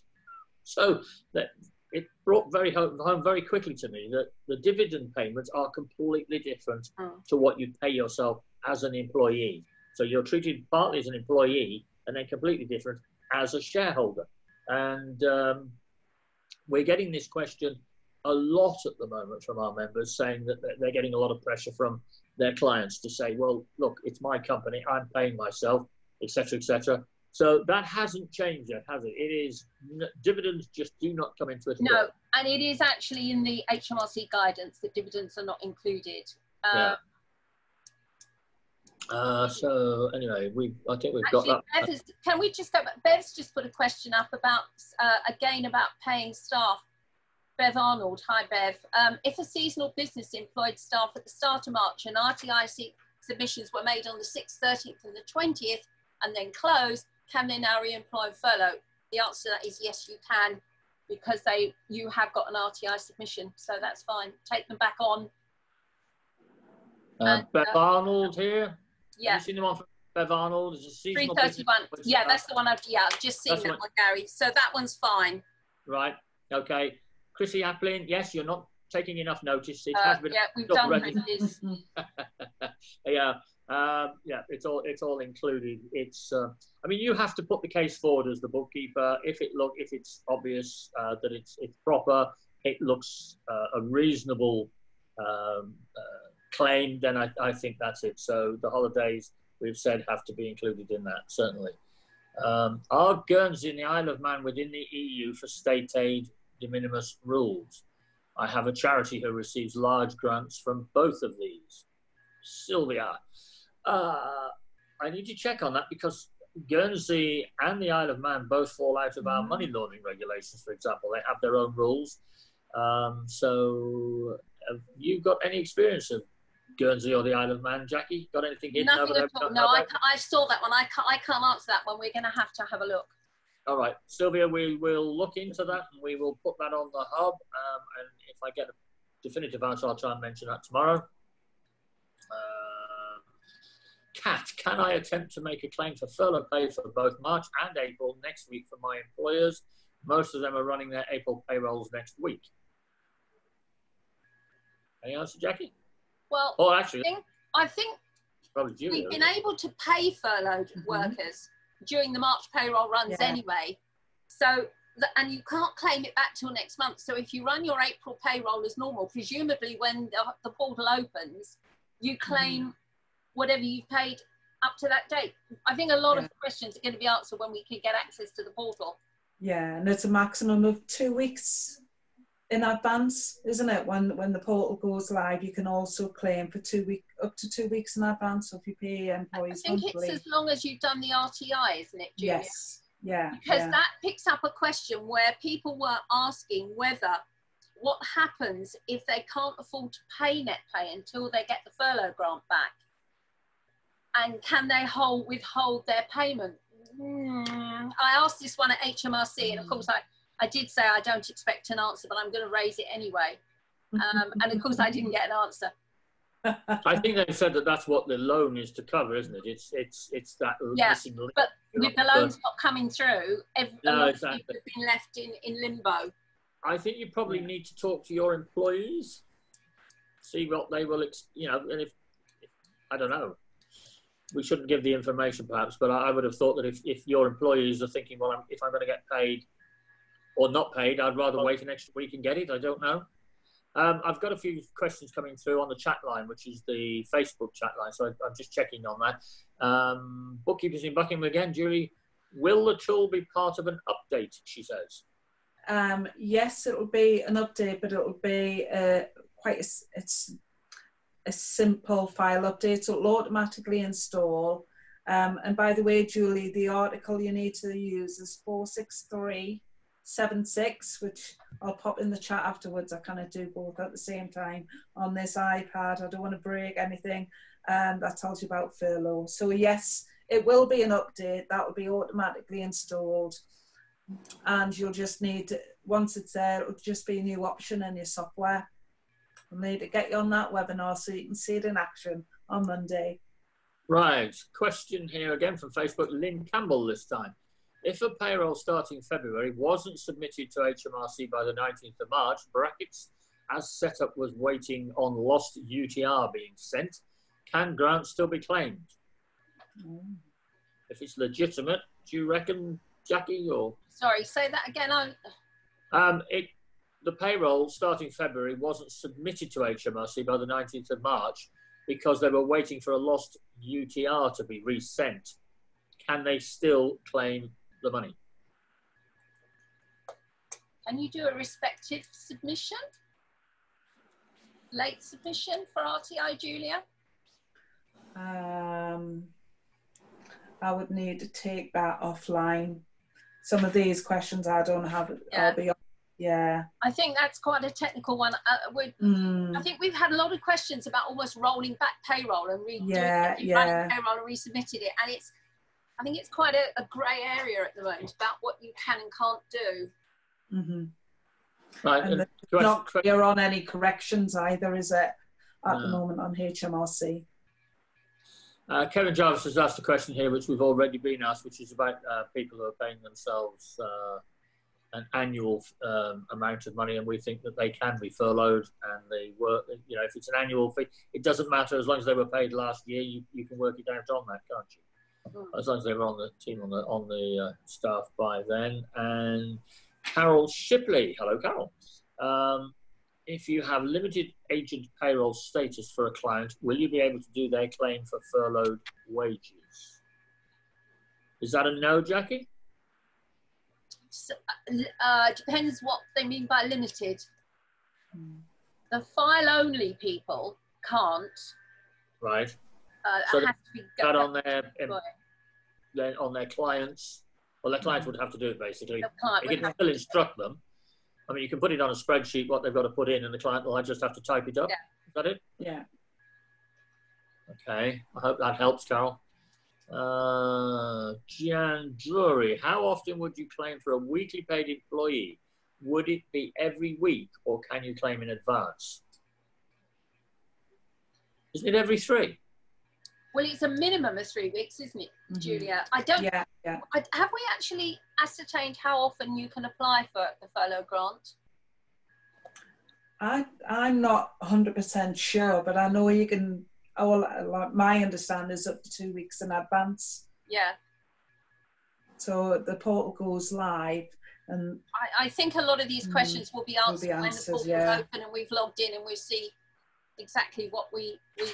So that it brought very home, home very quickly to me that the dividend payments are completely different Mm. to what you pay yourself as an employee. So you're treated partly as an employee and then completely different as a shareholder. And um, we're getting this question a lot at the moment from our members saying that they're- they're getting a lot of pressure from their clients to say, well, look, it's my company, I'm paying myself, etc., etc. So that hasn't changed yet, has it? It is n- dividends just do not come into it. No, and it is actually in the HMRC guidance that dividends are not included. Uh, Yeah. Uh, so anyway, we I think we've got that. Bev has, can we just go back? Bev's just put a question up about, uh, again, about paying staff. Bev Arnold. Hi, Bev. Um, if a seasonal business employed staff at the start of March and RTI submissions were made on the 6th, 13th, and the 20th, and then closed, can they now re-employ furlough? The answer to that is yes, you can, because they you have got an RTI submission, so that's fine. Take them back on. Uh, And, Bev uh, Arnold here. Yeah, Have you seen the one from Bev Arnold? It's a seasonal thirty-one. business- Yeah, that's the one I've yeah I've just seen That's that one, Garry. So that one's fine. Right. Okay. Chrissy Applin, yes, you're not taking enough notice. It Uh, has been yeah, we've done yeah, um, yeah, it's all it's all included. It's, uh, I mean, you have to put the case forward as the bookkeeper. If it look, if it's obvious uh, that it's it's proper, it looks uh, a reasonable um, uh, claim, then I, I think that's it. So the holidays we've said have to be included in that certainly. Um, are Guernsey and the Isle of Man within the EU for state aid de minimis rules? I have a charity who receives large grants from both of these. Sylvia, uh, I need to check on that because Guernsey and the Isle of Man both fall out of our Mm. money laundering regulations, for example. They have their own rules. Um, so, have you got any experience of Guernsey or the Isle of Man, Jacquie? Got anything hidden over there? at we all. don't No, I, I saw that one. I can't, I can't answer that one. We're going to have to have a look. All right, Sylvia, we will look into that and we will put that on the hub. Um, and if I get a definitive answer, I'll try and mention that tomorrow. Kat, can I attempt to make a claim for furlough pay for both March and April next week for my employers? Most of them are running their April payrolls next week. Any answer, Jacquie? Well, Oh, actually, think- I think probably Julia. we've been able to pay furloughed Mhm. workers during the March payroll runs Yeah. anyway. So, and you can't claim it back till next month. So if you run your April payroll as normal, presumably when the, the portal opens, you claim whatever you've paid up to that date. I think a lot Yeah. of questions are going to be answered when we can get access to the portal. Yeah, and it's a maximum of two weeks in advance, isn't it? When when the portal goes live, you can also claim for two week up to two weeks in advance. So if you pay I think monthly, it's as long as you've done the RTI, isn't it, Julia? yes, yeah, because yeah. that picks up a question where people were asking whether what happens if they can't afford to pay net pay until they get the furlough grant back and can they hold withhold their payment Hmm, i asked this one at hmrc and of course i i did say i don't expect an answer but i'm going to raise it anyway um, and of course i didn't get an answer I think they've said that that's what the loan is to cover, isn't it? It's it's it's that Yeah, missing link. but with the loans not coming through every, a No, exactly. people have been left in, in limbo I think you probably need to talk to your employees, see what they will, ex- you know, and if, if I don't know, we shouldn't give the information perhaps, but I, would have thought that if, if your employees are thinking, well, I'm, if I'm going to get paid or not paid, I'd rather wait an extra week and get it. I don't know. Um, I've got a few questions coming through on the chat line, which is the Facebook chat line. So I, I'm just checking on that. Um, bookkeepers in Buckingham again, Julie. Will the tool be part of an update? She says. Um, yes, it will be an update, but it will be uh, quite a, it's a simple file update. So it'll automatically install. Um, and by the way, Julie, the article you need to use is 46376, which I'll pop in the chat afterwards. I kind of do both at the same time on this iPad. I don't want to break anything. Um, that tells you about furlough. So yes, it will be an update. That will be automatically installed and you'll just need once it's there it'll just be a new option in your software we'll need to get you on that webinar so you can see it in action on monday Right. Question here again from Facebook, Lynn Campbell this time. If a payroll starting February wasn't submitted to HMRC by the 19th of March, brackets, as setup was waiting on lost UTR being sent, can grants still be claimed? If it's legitimate, do you reckon, Jacquie, or sorry say that again I, um, it, the payroll starting February wasn't submitted to HMRC by the 19th of March because they were waiting for a lost UTR to be resent. Can they still claim the money? Can you do a respective submission? Late submission for RTI, Julia? um, i would need to take that offline some of these questions i don't have Yeah. i'll be Yeah. I think that's quite a technical one. Uh, we Mm. I think we've had a lot of questions about almost rolling back payroll and redoing Yeah, it, yeah. payroll and resubmitted it, and it's. I think it's quite a, a grey area at the moment about what you can and can't do. hmm Right. And and it's question- not clear on any corrections either, is it, at the moment on HMRC? Uh, Kevin Jarvis has asked a question here, which we've already been asked, which is about uh, people who are paying themselves uh, an annual um, amount of money, and we think that they can be furloughed and they work. You know, if it's an annual fee, it doesn't matter as long as they were paid last year. You, you can work it out on that, can't you? Mm. As long as they were on the team on the on the uh, staff by then. And Carol Shipley, hello, Carol. Um, if you have limited agent payroll status for a client, will you be able to do their claim for furloughed wages? Is that a no, Jacquie? So, uh, depends what they mean by limited. Mm. The file only people can't. Right. Uh, So it has to be That on their, um, their on their clients. Well, their clients would have to do it basically. The client You can still instruct them. I mean, you can put it on a spreadsheet what they've got to put in, and the client will I just have to type it up. Yeah. Is that it? Yeah. Okay, I hope that helps, Carol. Uh, Gian Drury, how often would you claim for a weekly paid employee? Would it be every week or can you claim in advance? Isn't it every three? Well, it's a minimum of three weeks, isn't it, Mhm. Julia? I don't. Yeah, yeah. I, have we actually ascertained how often you can apply for the furlough grant? I I'm not 100% sure, but I know you can. Oh, well, like my understanding is up to two weeks in advance. Yeah, So the portal goes live, and I, I think a lot of these Mm, questions will be will answered be when the answered, portal's yeah. open and we've logged in and we see exactly what we, we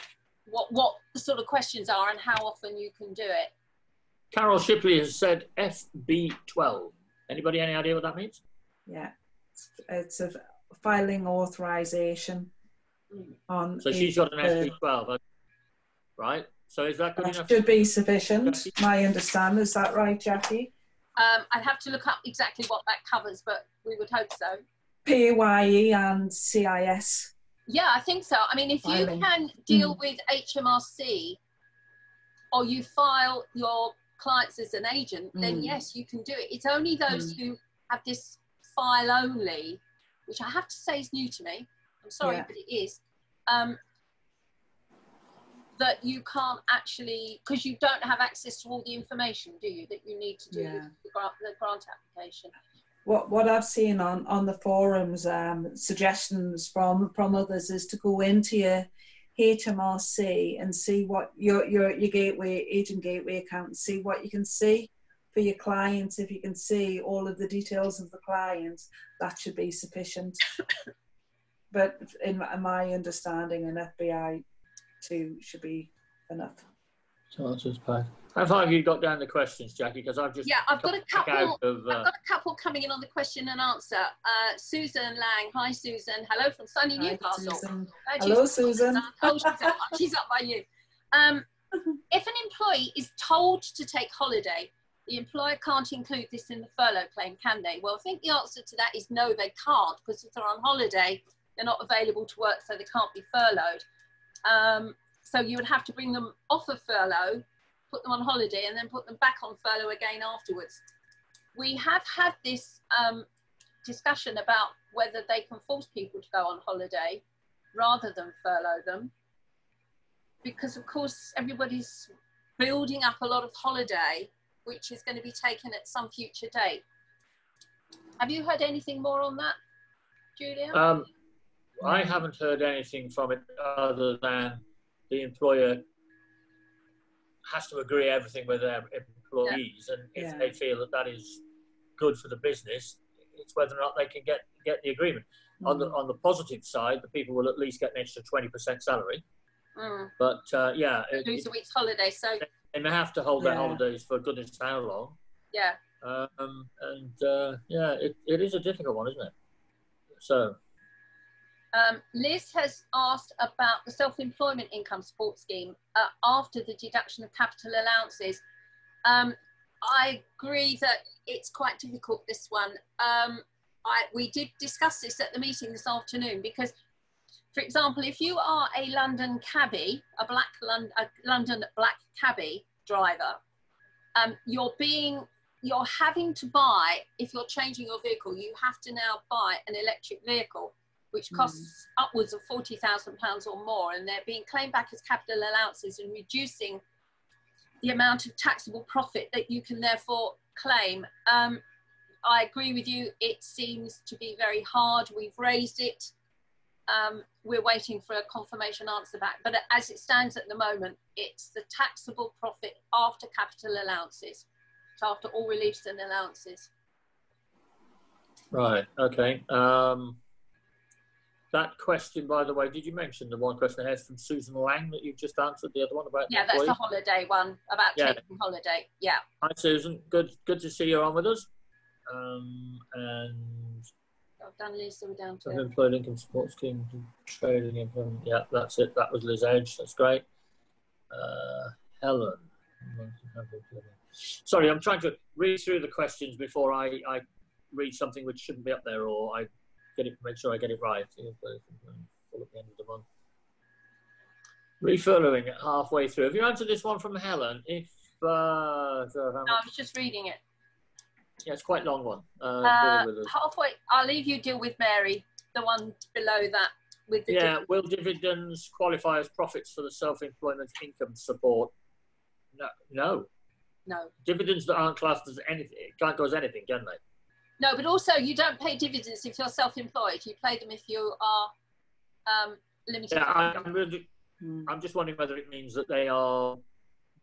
what what the sort of questions are and how often you can do it. Carol Shipley has said FBI2. Anybody any idea what that means? yeah, it's, it's a filing authorization Mm. on. So she's got an FBI2, uh, right? So is that good That enough? should be sufficient. My understanding is that right, Jacquie? Um, I'd have to look up exactly what that covers, but we would hope so. PAYE and CIS. Yeah, I think so. I mean, if you Filing. can deal with HMRC or you file your clients as an agent, then Mm. yes, you can do it. It's only those who have this file only, which I have to say is new to me. I'm sorry, Yeah. but it is. Um, that you can't actually, because you don't have access to all the information, do you, that you need to do Yeah. the, grant, the grant application? What what I've seen on on the forums, um, suggestions from from others is to go into your HMRC and see what your your your gateway agent gateway account and see what you can see for your clients. If you can see all of the details of the clients, that should be sufficient. but in in my understanding, an FBI two should be enough. So answers pack. How far have you got down the questions, Jacquie? Because I've just Yeah, I've got a couple. out of, I've uh, got a couple coming in on the question and answer. Uh, Susan Lang, hi Susan, hello from sunny Hi, Newcastle. Susan. Hello, Susan. Oh, she's, up, she's up by you. Um, if an employee is told to take holiday, the employer can't include this in the furlough claim, can they? Well, I think the answer to that is no, they can't, because if they're on holiday, they're not available to work, so they can't be furloughed. Um, so you would have to bring them off of furlough, put them on holiday, and then put them back on furlough again afterwards. We have had this um, discussion about whether they can force people to go on holiday rather than furlough them. Because, of course, everybody's building up a lot of holiday, which is going to be taken at some future date. Have you heard anything more on that, Julia? Um, I haven't heard anything from it other than the employer has to agree everything with their employees, and if Yeah. they feel that that is good for the business, it's whether or not they can get get the agreement. On the on the positive side, the people will at least get an extra twenty percent salary. Mm, But uh, yeah, it, lose a week's holiday, so and they have to hold their Yeah. holidays for goodness how long. yeah. Um, and uh, yeah, it, it is a difficult one, isn't it? So Um, Liz has asked about the self-employment income support scheme uh, after the deduction of capital allowances. Um, I agree that it's quite difficult, this one. Um, I, we did discuss this at the meeting this afternoon because, for example, if you are a London cabbie, a black London, a London black cabbie driver, um, you're being you're having to buy if you're changing your vehicle you have to now buy an electric vehicle which hmm. costs mm. upwards of 40,000 pounds or more and they're being claimed back as capital allowances and reducing the amount of taxable profit that you can therefore claim um, I agree with you it seems to be very hard we've raised it um, we're waiting for a confirmation answer back but as it stands at the moment it's the taxable profit after capital allowances so after all reliefs and allowances. Right. Okay. Um, that question, by the way, did you mention the one question I had from Susan Lang that you've just answered? The other one about yeah, that's the holiday one about yeah. taking holiday. Yeah. Hi, Susan. Good. Good to see you on with us. Um, and I've done Lisa. We're down to employed income support scheme, trading income. Yeah, that's it. That was Liz Edge. That's great. Uh, Helen. Sorry, I'm trying to read through the questions before I, I read something which shouldn't be up there, or I get it, make sure I get it right. Full at the end of the month. Refurloughing it halfway through. Have you answered this one from Helen? If uh, so no, I was just reading it. Yeah, it's quite a long one. Uh, uh, halfway, I'll leave you deal with Mary, the one below that. With the yeah, will dividends qualify as profits for the self-employment income support? No, no. No. Dividends that aren't classed as anything can't go as anything, can they? No, but also you don't pay dividends if you're self-employed. You pay them if you are um, limited. Yeah, I, am really, hmm. I'm just wondering whether it means that they are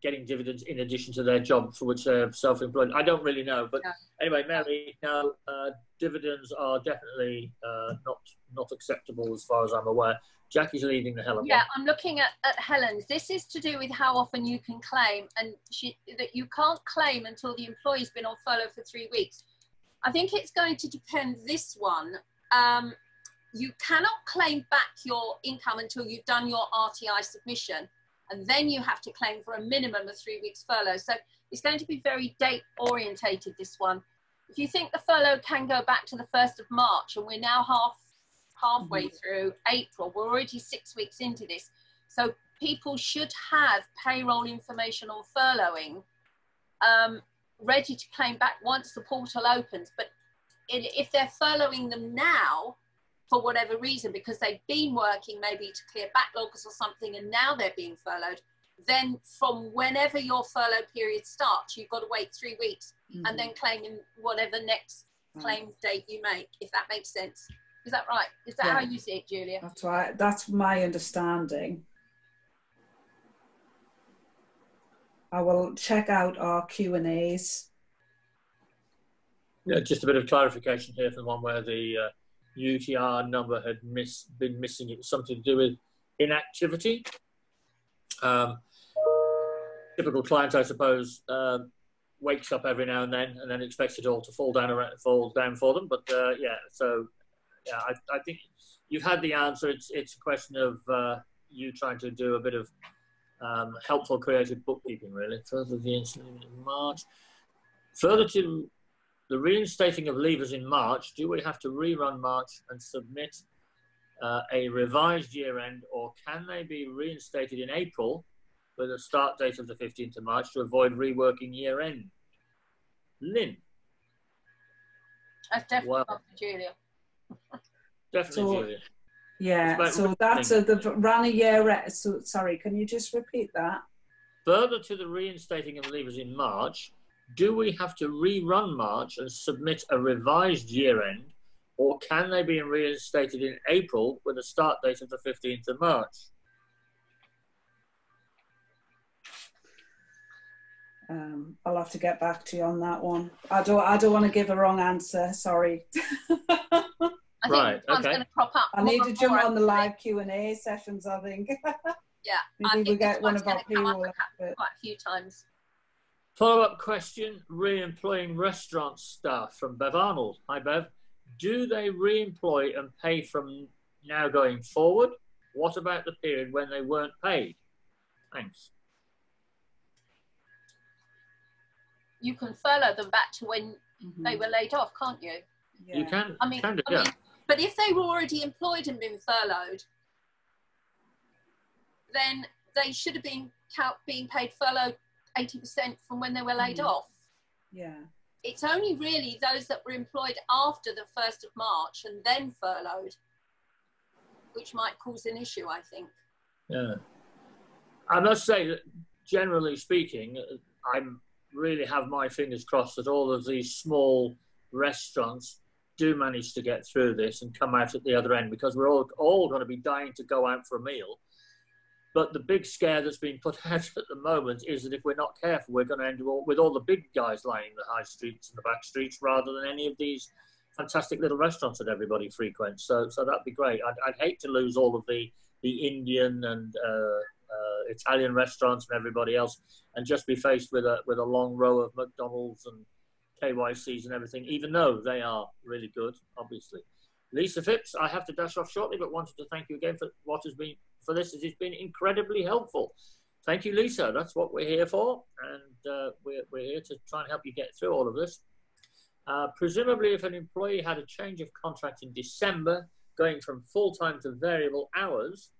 getting dividends in addition to their job for which they're self-employed. I don't really know, but anyway, Mary, no, uh, dividends are definitely uh, not not acceptable as far as I'm aware. Jacquie's leading the Helen. Yeah, one. I'm looking at, at Helen's. This is to do with how often you can claim, and she, that you can't claim until the employee's been on furlough for three weeks. I think it's going to depend. This one, um, you cannot claim back your income until you've done your RTI submission, and then you have to claim for a minimum of three weeks furlough. So it's going to be very date orientated. This one. If you think the furlough can go back to the 1st of March, and we're now half halfway mm-hmm. through April. We're already six weeks into this. So people should have payroll information on furloughing um, ready to claim back once the portal opens. But if they're furloughing them now, for whatever reason, because they've been working maybe to clear backlogs or something, and now they're being furloughed, then from whenever your furlough period starts, you've got to wait three weeks mm-hmm. and then claim in whatever next claim date you make, if that makes sense. Is that right? Is that yeah. how you see it, Julia? That's right. That's my understanding. I will check out our Q and A's. Yeah, just a bit of clarification here from the one where the uh, UTR number had miss, been missing. It was something to do with inactivity. Um, typical client, I suppose, uh, wakes up every now and then and then expects it all to fall down around, fall down for them. But uh, yeah, so yeah, I, I, think you've had the answer. It's it's a question of uh, you trying to do a bit of um, helpful creative bookkeeping, really. Further the incident in March. Further to the reinstating of leavers in March, do we have to rerun March and submit uh, a revised year end, or can they be reinstated in April with a start date of the 15th of March to avoid reworking year end? Lynn. That's definitely well, Julia. Definitely, so, Yeah, so that's a, the run a year. So sorry, can you just repeat that? Further to the reinstating of leavers in March, do we have to rerun March and submit a revised year end, or can they be reinstated in April with a start date of the 15th of March? Um, I'll have to get back to you on that one. I don't. I don't want to give a wrong answer. Sorry. I right. think okay. going to crop up. I need to jump on the live Q and A sessions. I think. yeah. Maybe we get one of our people. Quite a few times. Follow-up question: Re-employing restaurant staff from Bev Arnold. Hi, Bev. Do they re-employ and pay from now going forward? What about the period when they weren't paid? Thanks. You can furlough them back to when mm -hmm. they were laid off, can't you? Yeah. You can. I mean, can do, I mean, but if they were already employed and been furloughed, then they should have been being paid furlough 80% from when they were laid mm. off. Yeah. It's only really those that were employed after the 1st of March and then furloughed, which might cause an issue, I think. Yeah. I must say that generally speaking, I really have my fingers crossed that all of these small restaurants do manage to get through this and come out at the other end because we're all, all going to be dying to go out for a meal but the big scare that's been put out at the moment is that if we're not careful, we're going to end with all the big guys lining the high streets and the back streets rather than any of these fantastic little restaurants that everybody frequents. So, so that'd be great. I'd, I'd hate to lose all of the, the Indian and uh, uh, Italian restaurants and everybody else and just be faced with a, with a long row of McDonald's and KFCs and everything, even though they are really good, obviously. Lisa Phipps, I have to dash off shortly, but wanted to thank you again for what has been for this. It's been incredibly helpful. Thank you, Lisa. That's what we're here for, and uh, we're, we're here to try and help you get through all of this. Uh, presumably, if an employee had a change of contract in December, going from full time to variable hours,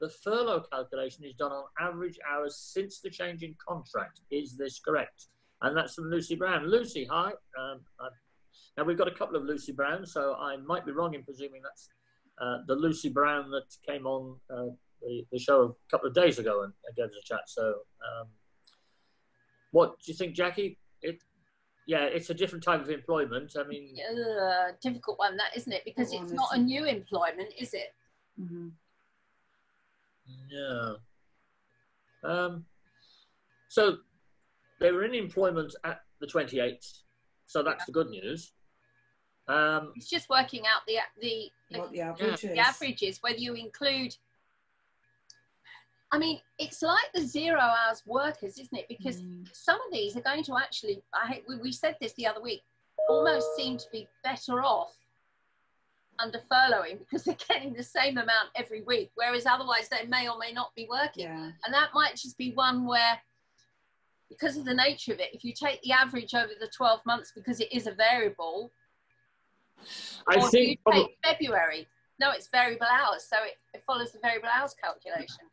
the furlough calculation is done on average hours since the change in contract. Is this correct? And that's from Lucy Brown. Lucy, hi. Um, now, we've got a couple of Lucy Browns, so I might be wrong in presuming that's uh, the Lucy Brown that came on uh, the, the, show a couple of days ago and, and gave us a chat. So, um, what do you think, Jacquie? It, yeah, it's a different type of employment. I mean, uh, difficult one, that isn't it? Because it's not a new employment, is it? Mm-hmm. No. Um, so they were in employment at the 28th. So that's the good news. Um, it's just working out the the the, the, averages. the averages, whether you include. I mean, it's like the zero hours workers, isn't it? Because mm. some of these are going to actually, I, we, we said this the other week, almost seem to be better off under furloughing because they're getting the same amount every week, whereas otherwise they may or may not be working. Yeah. And that might just be one where because of the nature of it, if you take the average over the 12 months because it is a variable, I or think you take February, no, it's variable hours, so it, it follows the variable hours calculation.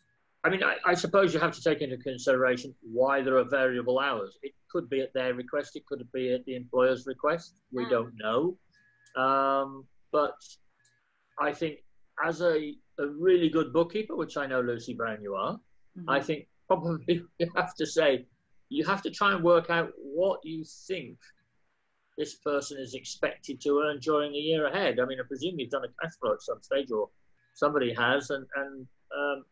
I mean, I, I, suppose you have to take into consideration why there are variable hours. It could be at their request, it could be at the employer's request. We mm. don't know. Um, but I think as a, a really good bookkeeper, which I know Lucy Brown you are, mm-hmm. I think probably you have to say you have to try and work out what you think this person is expected to earn during the year ahead. I mean, I presume you've done a cash flow at some stage, or somebody has, and, and um,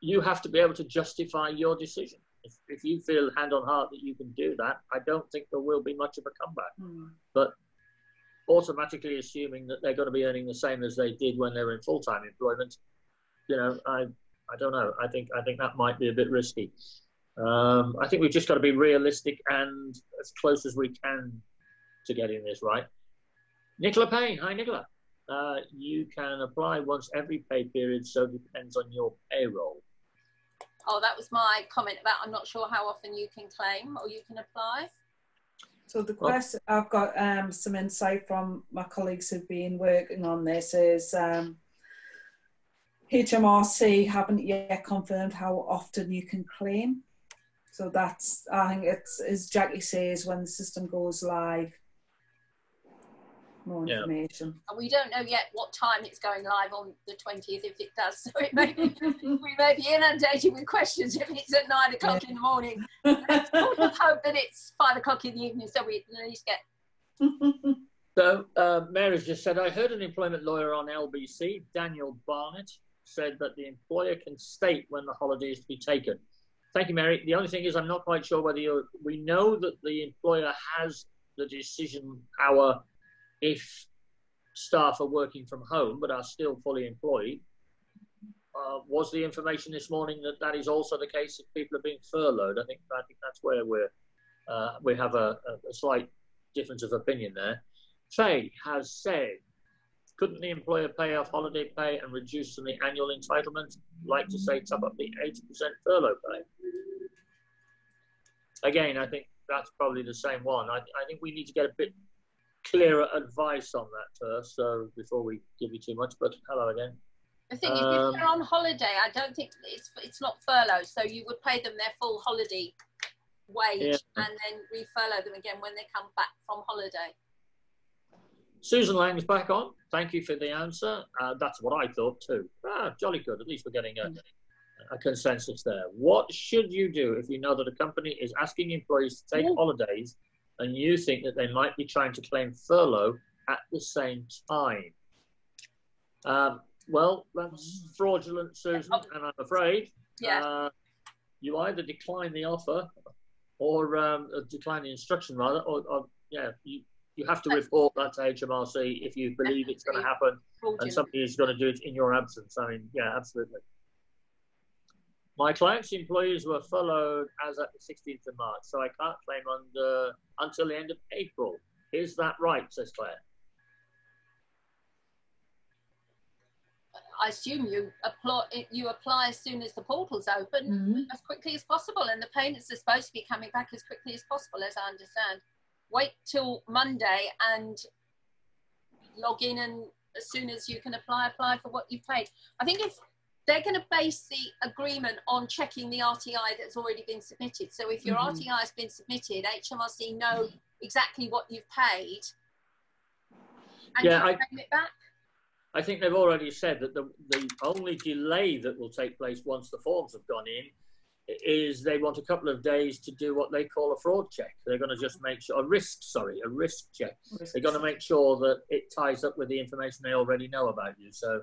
you have to be able to justify your decision. If, if you feel hand on heart that you can do that, I don't think there will be much of a comeback. Mm. But automatically assuming that they're going to be earning the same as they did when they were in full time employment, you know, I I don't know. I think I think that might be a bit risky. Um, I think we've just got to be realistic and as close as we can to getting this right. Nicola Payne, hi Nicola. Uh, you can apply once every pay period, so it depends on your payroll. Oh, that was my comment about I'm not sure how often you can claim or you can apply. So the question I've got um, some insight from my colleagues who've been working on this is um, HMRC haven't yet confirmed how often you can claim. So that's, I think it's, as Jacquie says, when the system goes live, more Yeah. information. And we don't know yet what time it's going live on the 20th if it does. So it may be, we may be inundated with questions if it's at nine o'clock in the morning. Let's hope that it's five o'clock in the evening so we at least get So uh, Mary's just said, I heard an employment lawyer on LBC, Daniel Barnett, said that the employer can state when the holiday is to be taken. Thank you, Mary. The only thing is, I'm not quite sure whether you're. We know that the employer has the decision power if staff are working from home but are still fully employed. Uh, was the information this morning that that is also the case if people are being furloughed? I think I think that's where we're uh, we have a, a, slight difference of opinion there. Faye has said, couldn't the employer pay off holiday pay and reduce the annual entitlement? Like to say, top up the 80% furlough pay again, I think that's probably the same one. I, I think we need to get a bit clearer advice on that first. So before we give you too much, but hello again. The thing is, if they're Um, on holiday, I don't think it's it's not furlough, so you would pay them their full holiday wage Yeah. and then refurlough them again when they come back from holiday. Susan Lang's back on. Thank you for the answer. Uh, that's what I thought too. Ah, jolly good. At least we're getting a, a consensus there. What should you do if you know that a company is asking employees to take Yeah. holidays and you think that they might be trying to claim furlough at the same time? Um, well, that's fraudulent, Susan, and I'm afraid Yeah. uh, you either decline the offer or um, uh, decline the instruction rather, or, or yeah, you, you have to report that to HMRC if you believe it's going to happen and somebody is going to do it in your absence. I mean, yeah, absolutely. My client's employees were furloughed as at the 16th of March, so I can't claim under until the end of April. Is that right? Says Claire. I assume you apply you apply as soon as the portal's open, Mhm. as quickly as possible, and the payments are supposed to be coming back as quickly as possible, as I understand. Wait till Monday and log in, and as soon as you can apply, apply for what you've paid. I think if they're going to base the agreement on checking the RTI that's already been submitted. So if your Mhm. RTI has been submitted, HMRC know exactly what you've paid, and Yeah, I- it back. I think they've already said that the, the only delay that will take place once the forms have gone in is they want a couple of days to do what they call a fraud check. They're going to just make sure, a risk, sorry, a risk check. They're going to make sure that it ties up with the information they already know about you. So,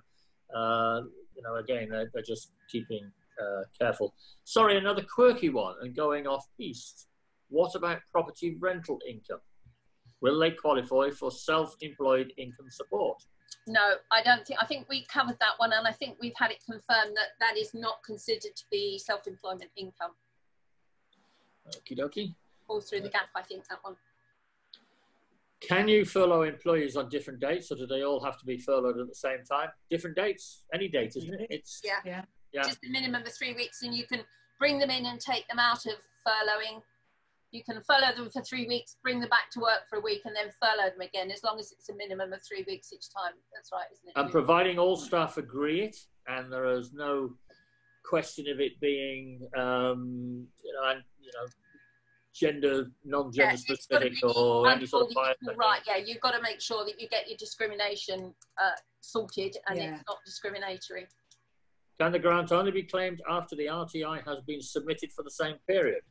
uh, you know, again, they're, they're just keeping uh, careful. Sorry, another quirky one and going off east. What about property rental income? Will they qualify for self employed income support? No, I don't think. I think we covered that one, and I think we've had it confirmed that that is not considered to be self-employment income. Okie dokie. Falls through the gap, I think that one. Can you furlough employees on different dates, or do they all have to be furloughed at the same time? Different dates, any date, isn't it? It's Yeah. Yeah. Yeah. Just a minimum of three weeks, and you can bring them in and take them out of furloughing. You can furlough them for three weeks, bring them back to work for a week, and then furlough them again, as long as it's a minimum of three weeks each time. That's right, isn't it? and providing all staff agree it, and there is no question of it being, um, you know, and, you know, gender, non-gender Yeah, specific, be or any sort of bias. right, yeah, you've got to make sure that you get your discrimination uh, sorted and Yeah. it's not discriminatory. Can the grant only be claimed after the RTI has been submitted for the same period?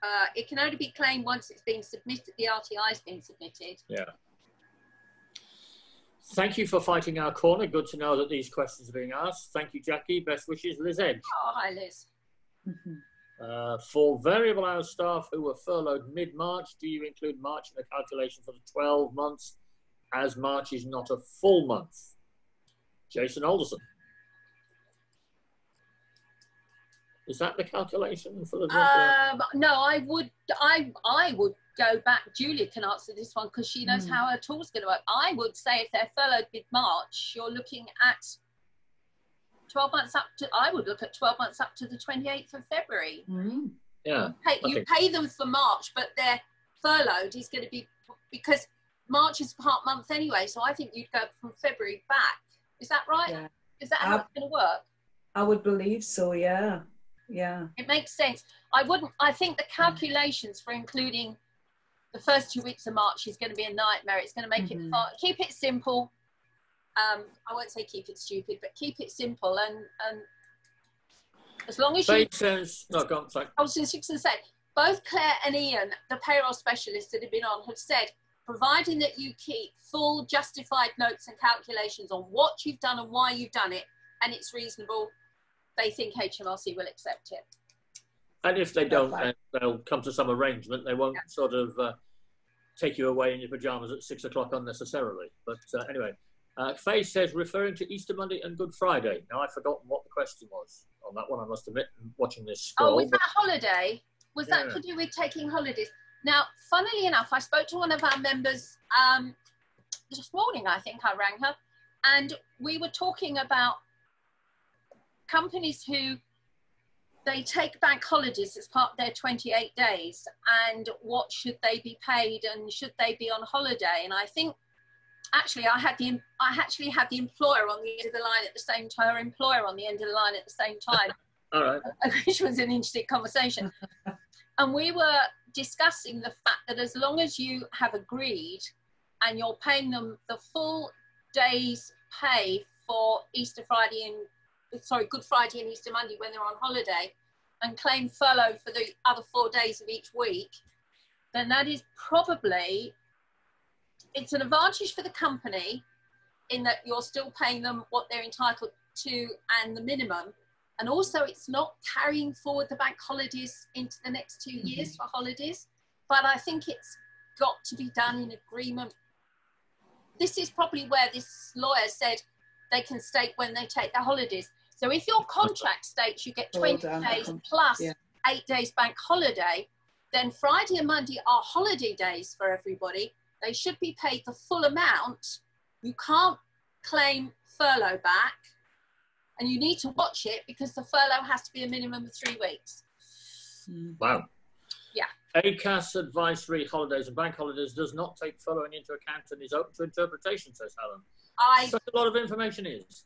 Uh, it can only be claimed once it's been submitted, the RTI has been submitted. Yeah. Thank you for fighting our corner. Good to know that these questions are being asked. Thank you, Jacquie. Best wishes, Liz Edge. Oh, hi, Liz. Uh, for variable hour staff who were furloughed mid-March, do you include March in the calculation for the 12 months, as March is not a full month? Jason Alderson. Is that the calculation for the? Um, no, I would, I, I would go back. Julia can answer this one because she knows Mm. how her tool's going to work. I would say if they're furloughed mid-March, you're looking at 12 months up to. I would look at 12 months up to the 28th of February. Mm. yeah. Pay, you pay them for March, but their furloughed is going to be because March is part month anyway. So I think you'd go from February back. Is that right? Yeah. Is that how Uh, it's going to work? I would believe so. Yeah. Yeah. It makes sense. I wouldn't. I think the calculations for including the first two weeks of March is going to be a nightmare. It's going to make it Mhm. far, keep it simple. Um, I won't say keep it stupid, but keep it simple and and as long as you Faith says, no, go on, sorry. I was just going to say, both Claire and Ian, the payroll specialists that have been on, have said, providing that you keep full justified notes and calculations on what you've done and why you've done it, and it's reasonable, they think HMRC will accept it. And if they don't, then they'll come to some arrangement. They won't Yeah. sort of uh, take you away in your pajamas at six o'clock unnecessarily. But uh, anyway, uh, Faye says referring to Easter Monday and Good Friday. Now I've forgotten what the question was on that one. I must admit, watching this scroll. Oh, was that holiday? Was that Yeah. to do with taking holidays? Now, funnily enough, I spoke to one of our members um, this morning. I think I rang her, and we were talking about companies who they take bank holidays as part of their 28 days and what should they be paid and should they be on holiday and i think actually i had the i actually had the employer on the end of the line at the same time her employer on the end of the line at the same time All right. which was an interesting conversation and we were discussing the fact that as long as you have agreed and you're paying them the full day's pay for easter friday and sorry, Good Friday and Easter Monday when they're on holiday and claim furlough for the other four days of each week, then that is probably it's an advantage for the company in that you're still paying them what they're entitled to and the minimum. And also it's not carrying forward the bank holidays into the next two mm-hmm. years for holidays. But I think it's got to be done in agreement. This is probably where this lawyer said they can state when they take their holidays. So if your contract states you get 20 done, days plus yeah. eight days bank holiday, then Friday and Monday are holiday days for everybody. They should be paid the full amount. You can't claim furlough back, and you need to watch it because the furlough has to be a minimum of three weeks. Mm. Wow. Yeah. ACAS advisory holidays and bank holidays does not take following into account and is open to interpretation, says Helen. I Such a lot of information is.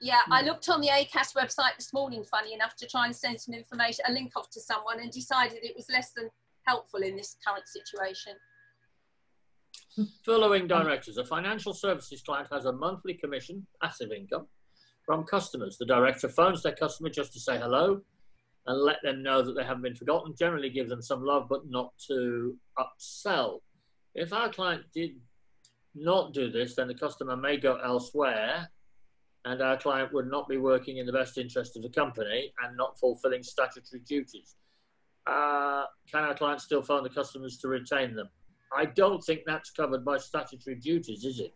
Yeah, I Mm. looked on the ACAS website this morning, funny enough, to try and send some information, a link off to someone, and decided it was less than helpful in this current situation. Furloughing directors. A financial services client has a monthly commission, passive income, from customers. The director phones their customer just to say hello and let them know that they haven't been forgotten, generally give them some love, but not to upsell. If our client did not do this, then the customer may go elsewhere and our client would not be working in the best interest of the company and not fulfilling statutory duties. Uh, can our client still phone the customers to retain them? I don't think that's covered by statutory duties, is it?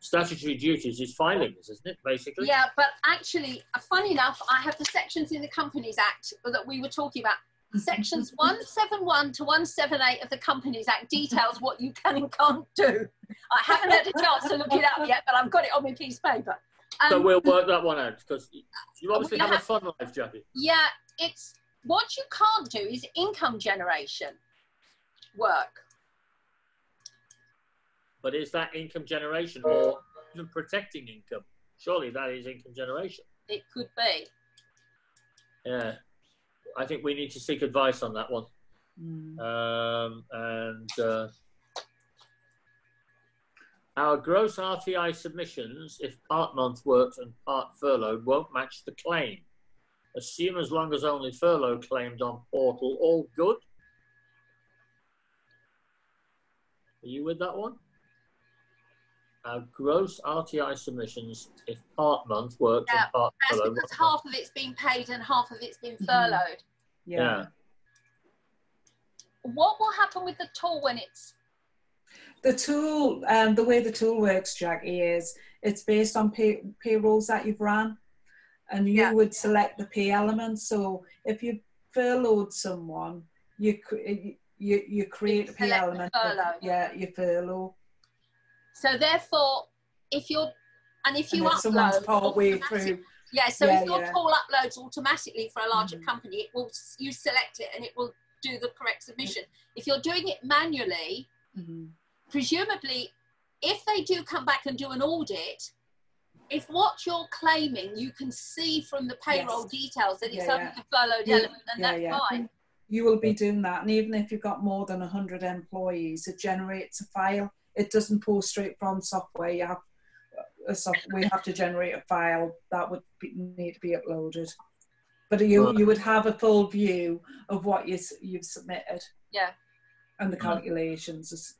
Statutory duties is filings, isn't it, basically? Yeah, but actually, uh, funny enough, I have the sections in the Companies Act that we were talking about. Sections 171 to 178 of the Companies Act details what you can and can't do. I haven't had a chance to look it up yet, but I've got it on my piece of paper. So Um, we'll work that one out because you obviously we have a fun life, Jacquie. Yeah, it's what you can't do is income generation work. But is that income generation or even protecting income? Surely that is income generation. It could be. Yeah. I think we need to seek advice on that one. Mm. Um, and uh, our gross RTI submissions, if part month worked and part furloughed, won't match the claim. Assume as long as only furlough claimed on portal, all good. Are you with that one? Our gross RTI submissions, if part month worked Yeah, and part That's furloughed. because won't half of it's been paid and half of it's been Mhm. furloughed. Yeah. Yeah. What will happen with the tool when it's The tool, um, the way the tool works, Jacquie, is it's based on pay, payrolls that you've run, and you Yeah. would select the pay element. So if you furloughed someone, you cr- you you, you create a pay element. of- furlough. yeah, you furlough. So therefore if you're and if you and if upload part way through, yeah so Yeah, if your yeah. uploads automatically for a larger Mhm. company it will you select it and it will do the correct submission if you're doing it manually Mhm. presumably if they do come back and do an audit if what you're claiming you can see from the payroll Yes. details that it's Yeah, yeah. the furloughed element then yeah, that's yeah. fine you will be doing that. And even if you've got more than 100 employees, it generates a file. It doesn't pull straight from software. You have a soft, we have to generate a file that would be, need to be uploaded. But you, Right. you would have a full view of what you you've submitted yeah and the calculations.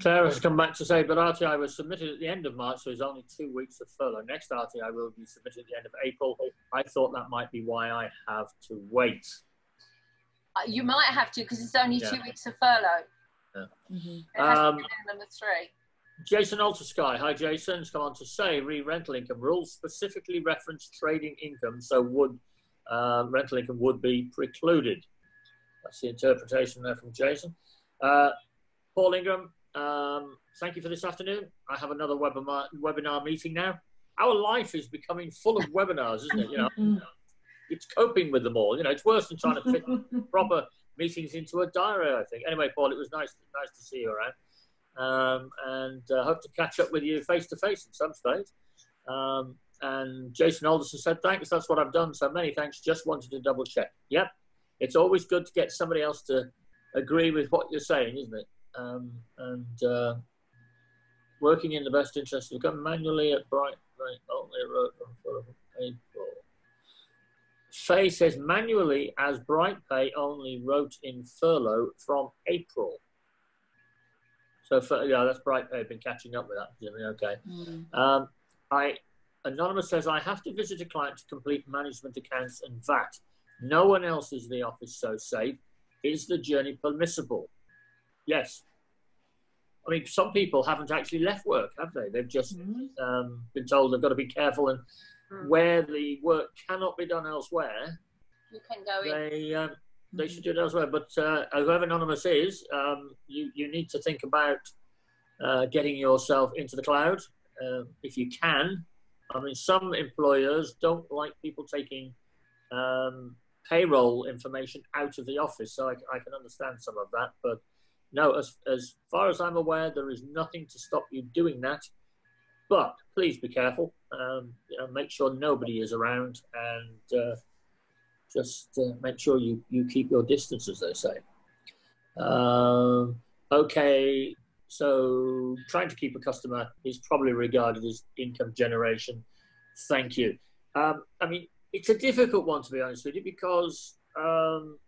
Claire has come back to say, but RTI was submitted at the end of March, so it's only two weeks of furlough. Next RTI will be submitted at the end of April. I thought that might be why I have to wait. Uh, you might have to because it's only Yeah. two weeks of furlough Mhm. it has Um, to be a minimum of three Jason Alderson, hi Jason, has come on to say re-rental income rules specifically reference trading income, so would uh, rental income would be precluded. That's the interpretation there from Jason. Uh, Paul Ingram, um, thank you for this afternoon. I have another webinar, webinar meeting now. Our life is becoming full of webinars, isn't it? You know, Mhm. it's coping with them all. You know, it's worse than trying to fit proper meetings into a diary. I think. Anyway, Paul, it was nice nice to see you around, um, and uh, hope to catch up with you face to face at some stage. Um, and Jason Alderson said, "Thanks. That's what I've done. So many thanks. Just wanted to double check. Yep, it's always good to get somebody else to agree with what you're saying, isn't it? Um, and uh, working in the best interest of the government manually at Bright, April. Faye says manually as Bright Pay only wrote in furlough from April. So for, yeah, that's BrightPay. I've been catching up with that. Okay. Mm. Um, I anonymous says I have to visit a client to complete management accounts and VAT. No one else is in the office so safe. Is the journey permissible? Yes. I mean, some people haven't actually left work, have they? They've just mm-hmm. um, been told they've got to be careful, and mm. where the work cannot be done elsewhere, you can go they, um, they mm-hmm. should do it elsewhere. But uh, whoever anonymous is, um, you you need to think about uh, getting yourself into the cloud uh, if you can. I mean, some employers don't like people taking um, payroll information out of the office. So I, I, can understand some of that. But no, as, as far as I'm aware, there is nothing to stop you doing that. But please be careful. Um, you know, make sure nobody is around and uh, just uh, make sure you, you keep your distance, as they say. Um, okay, so trying to keep a customer is probably regarded as income generation. Thank you. Um, I mean, it's a difficult one to be honest with you because um,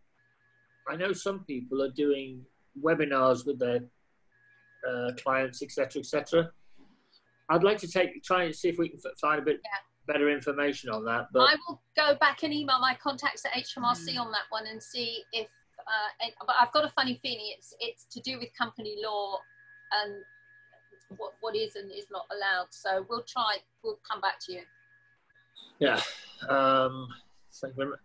I know some people are doing webinars with their uh, clients, etc., etc. I'd like to take try and see if we can find a bit yeah. better information on that. But I will go back and email my contacts at HMRC mm. on that one and see if. Uh, but I've got a funny feeling it's it's to do with company law and what what is and is not allowed. So we'll try. We'll come back to you. Yeah. Um, thank you very much.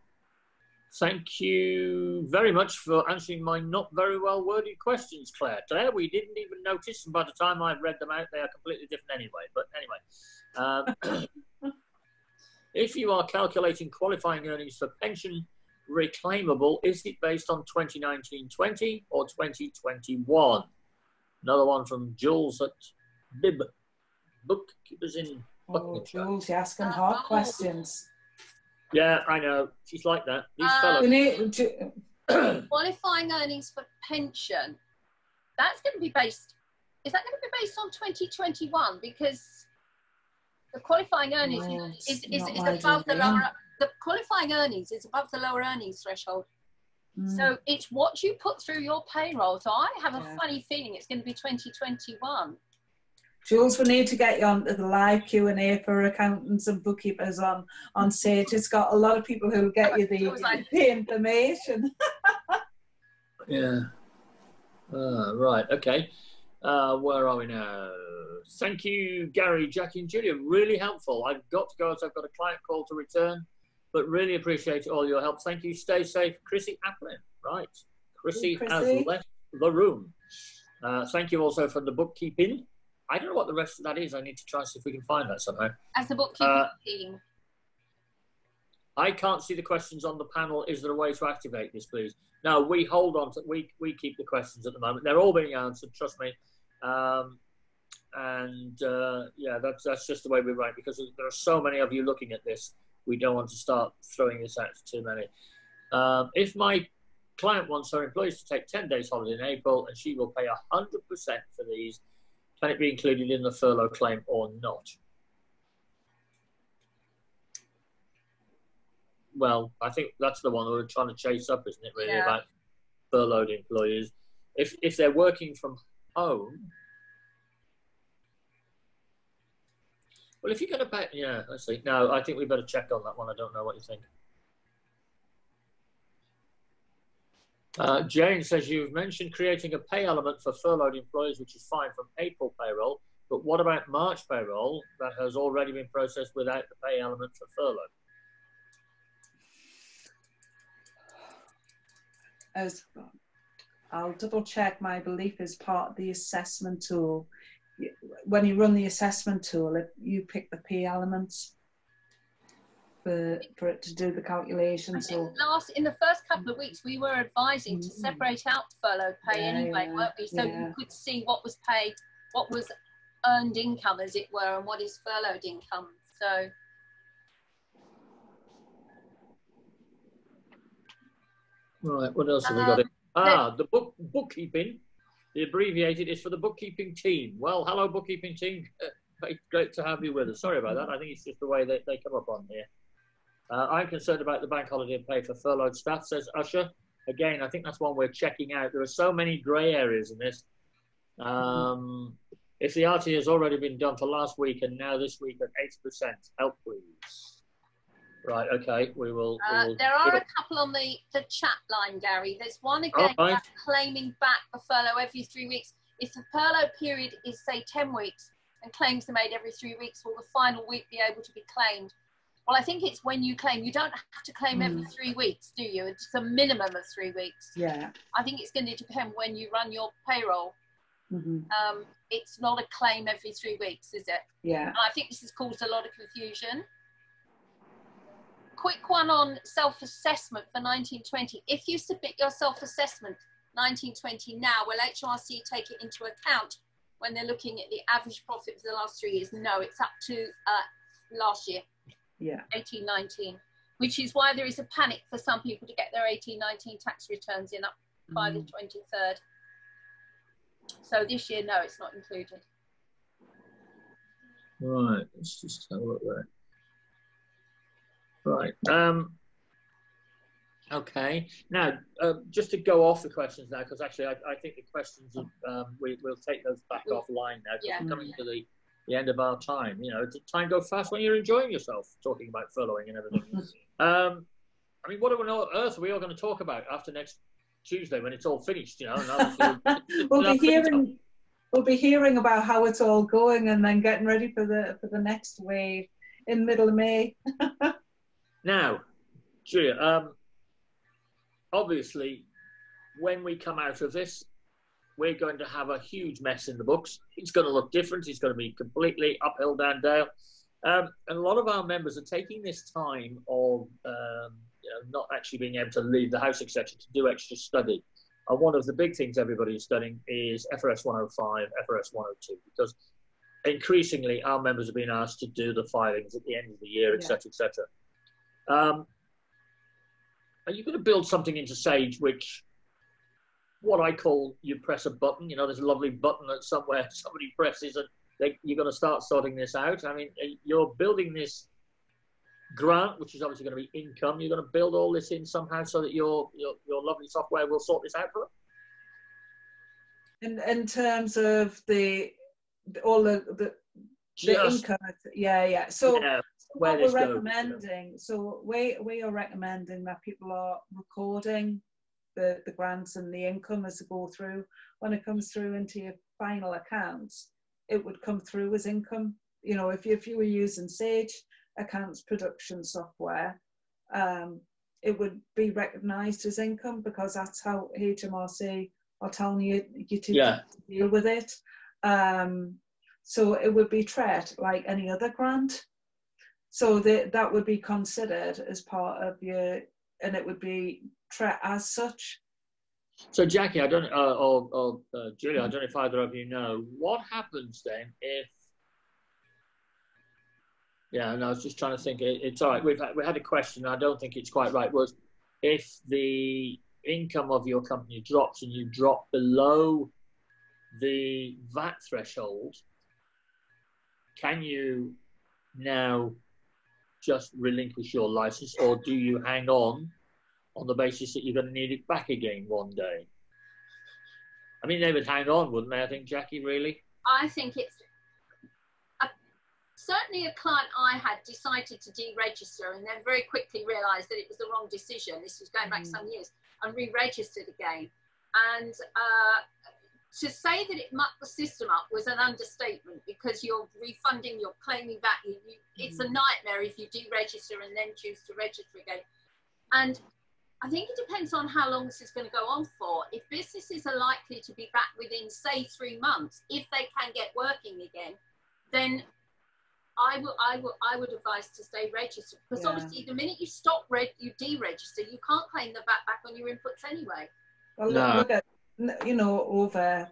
Thank you very much for answering my not very well worded questions, Claire. Claire, we didn't even notice, and by the time I've read them out, they are completely different anyway. But anyway, um, if you are calculating qualifying earnings for pension reclaimable, is it based on 2019-20 or 2021? Another one from Jules at Bib, bookkeepers in Oh, Jules, you're asking hard questions. Yeah, I know. She's like that. These um, fellows. qualifying earnings for pension. That's going to be based. Is that going to be based on 2021? Because the qualifying earnings no, is, is, is above the lower. The qualifying earnings is above the lower earnings threshold. Mm. So it's what you put through your payroll. So I have a yeah. funny feeling it's going to be 2021. Jules, we need to get you on the live Q and A for accountants and bookkeepers on on Sage. It's got a lot of people who will get you the, the information. yeah. Uh, right. Okay. Uh, where are we now? Thank you, Garry, Jacquie, and Julia. Really helpful. I've got to go as I've got a client call to return, but really appreciate all your help. Thank you. Stay safe, Chrissy Applin. Right. Chrissy, Chrissy. has left the room. Uh, thank you also for the bookkeeping. I don't know what the rest of that is. I need to try and see if we can find that somehow. As the bookkeeping uh, team. I can't see the questions on the panel. Is there a way to activate this, please? No, we hold on to we we keep the questions at the moment. They're all being answered. Trust me. Um, and uh, yeah, that's that's just the way we write because there are so many of you looking at this. We don't want to start throwing this out to too many. Um, if my client wants her employees to take 10 days holiday in April and she will pay 100% for these, can it be included in the furlough claim or not? Well, I think that's the one we're trying to chase up, isn't it, really, yeah. about furloughed employees. If, if they're working from home, well, if you're going to pay, yeah, I see. No, I think we better check on that one. I don't know what you think. Uh, Jane says you've mentioned creating a pay element for furloughed employees, which is fine from April payroll. But what about March payroll that has already been processed without the pay element for furlough? As I'll double check, my belief is part of the assessment tool. When you run the assessment tool, you pick the P elements for for it to do the calculation. So last in the first couple of weeks, we were advising to Mm. separate out furlough pay Yeah, anyway, yeah, weren't we? So yeah. you could see what was paid, what was earned income, as it were, and what is furloughed income. So Right, what else have we Um, got? in? Ah, the book bookkeeping. The abbreviated is for the bookkeeping team. Well, hello, bookkeeping team. Uh, Great, great to have you with us. Sorry about that. I think it's just the way that they come up on here. Uh, I'm concerned about the bank holiday pay for furloughed staff, says Usher. Again, I think that's one we're checking out. There are so many grey areas in this. Um, if the RT has already been done for last week and now this week at 80%, help please. Right, okay, we will. we uh, will there are a couple on the, the chat line, Garry. There's one again right. claiming back the furlough every three weeks. If the furlough period is, say, 10 weeks and claims are made every three weeks, will the final week be able to be claimed? Well, I think it's when you claim. You don't have to claim every three weeks, do you? It's a minimum of three weeks. yeah, I think it's going to depend when you run your payroll. hmm Um, it's not a claim every three weeks, is it? yeah. And I think this has caused a lot of confusion. Quick one on self-assessment for 1920. If you submit your self-assessment 1920 now, will HMRC take it into account when they're looking at the average profit for the last three years? No, it's up to uh, last year, Yeah, 1819, which is why there is a panic for some people to get their 1819 tax returns in up by the 23rd. So this year, no, it's not included. Right, let's just have a look there. Right. Um, okay. Now, uh, just to go off the questions now, because actually I, I think the questions, um, we, we'll take those back offline now. Yeah. We're coming to the, the end of our time. You know, time goes fast when you're enjoying yourself, talking about furloughing and everything. um, I mean, what on earth are we all going to talk about after next Tuesday when it's all finished? You know, and we'll be hearing we'll be hearing about how it's all going and then getting ready for the for the next wave in middle of May. Now, Julia, um, obviously, when we come out of this, we're going to have a huge mess in the books. It's going to look different. It's going to be completely uphill, down, dale. Um, and a lot of our members are taking this time of um, you know, not actually being able to leave the house, etc., to do extra study. And one of the big things everybody is studying is FRS 105, FRS 102, because increasingly our members are being asked to do the filings at the end of the year, Yeah. etc., etc. Um, are you going to build something into Sage which, what I call, you press a button? You know, there's a lovely button that somewhere somebody presses and they, you're going to start sorting this out. I mean, uh, you're building this grant, which is obviously going to be income. You're going to build all this in somehow so that your your, your lovely software will sort this out for them. In in terms of the, the all the the, the income, yeah, yeah. So yeah, where what we're goes, you know. recommending, so we we are recommending that people are recording the the grants and the income as they go through. When it comes through into your final accounts, it would come through as income. You know, if you, if you were using Sage accounts production software, um, it would be recognised as income because that's how HMRC are telling you you to Yeah. deal with it. Um, so it would be treated like any other grant. So that that would be considered as part of your, and it would be as such. So, Jacquie, I don't, uh, or, or uh, Julia, I don't know if either of you know what happens then if. Yeah, and I was just trying to think. It, it's all right. We've had, we had a question. I don't think it's quite right. Was if the income of your company drops and you drop below the VAT threshold, can you now just relinquish your license, or do you hang on on the basis that you're going to need it back again one day? I mean, they would hang on, wouldn't they? I think, Jacquie, really. I think it's a, certainly a client I had decided to deregister and then very quickly realised that it was the wrong decision. This was going back Mm. some years and re-registered again. And uh, to say that it mucked the system up was an understatement because you're refunding, you're claiming back. You, you, it's a Mm. nightmare if you deregister and then choose to register again. And I think it depends on how long this is going to go on for. If businesses are likely to be back within, say, three months, if they can get working again, then I would, I would, I would advise to stay registered because Yeah. obviously the minute you stop red, you deregister, you can't claim the VAT back on your inputs anyway. Well, No. look at, you know, over,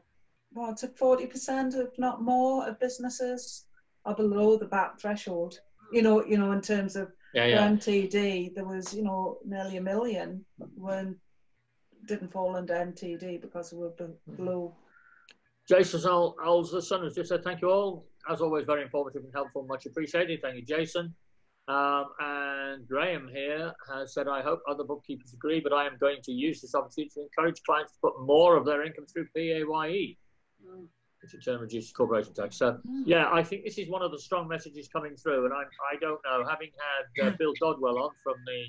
what's it, 40%, if not more, of businesses are below the VAT threshold. You know, you know, in terms of Yeah, yeah. MTD, there was, you know, nearly a million weren't, didn't fall under MTD because they were be- mm-hmm. below. Jason Al- Al's the son has just said thank you all. As always, very informative and helpful. Much appreciated. Thank you, Jason. Um, and Graham here has said, I hope other bookkeepers agree, but I am going to use this opportunity to encourage clients to put more of their income through PAYE, Mm. which in turn reduces corporation tax. So, yeah, I think this is one of the strong messages coming through. And I, I don't know, having had uh, Bill Dodwell on from the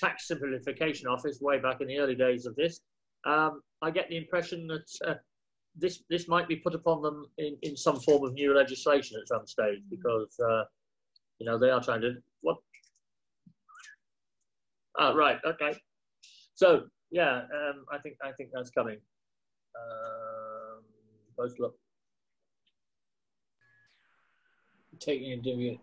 Tax Simplification Office way back in the early days of this, um, I get the impression that uh, this this might be put upon them in, in some form of new legislation at some stage because uh, you know they are trying to what ah right okay so yeah um, I think I think that's coming um, post look taking a into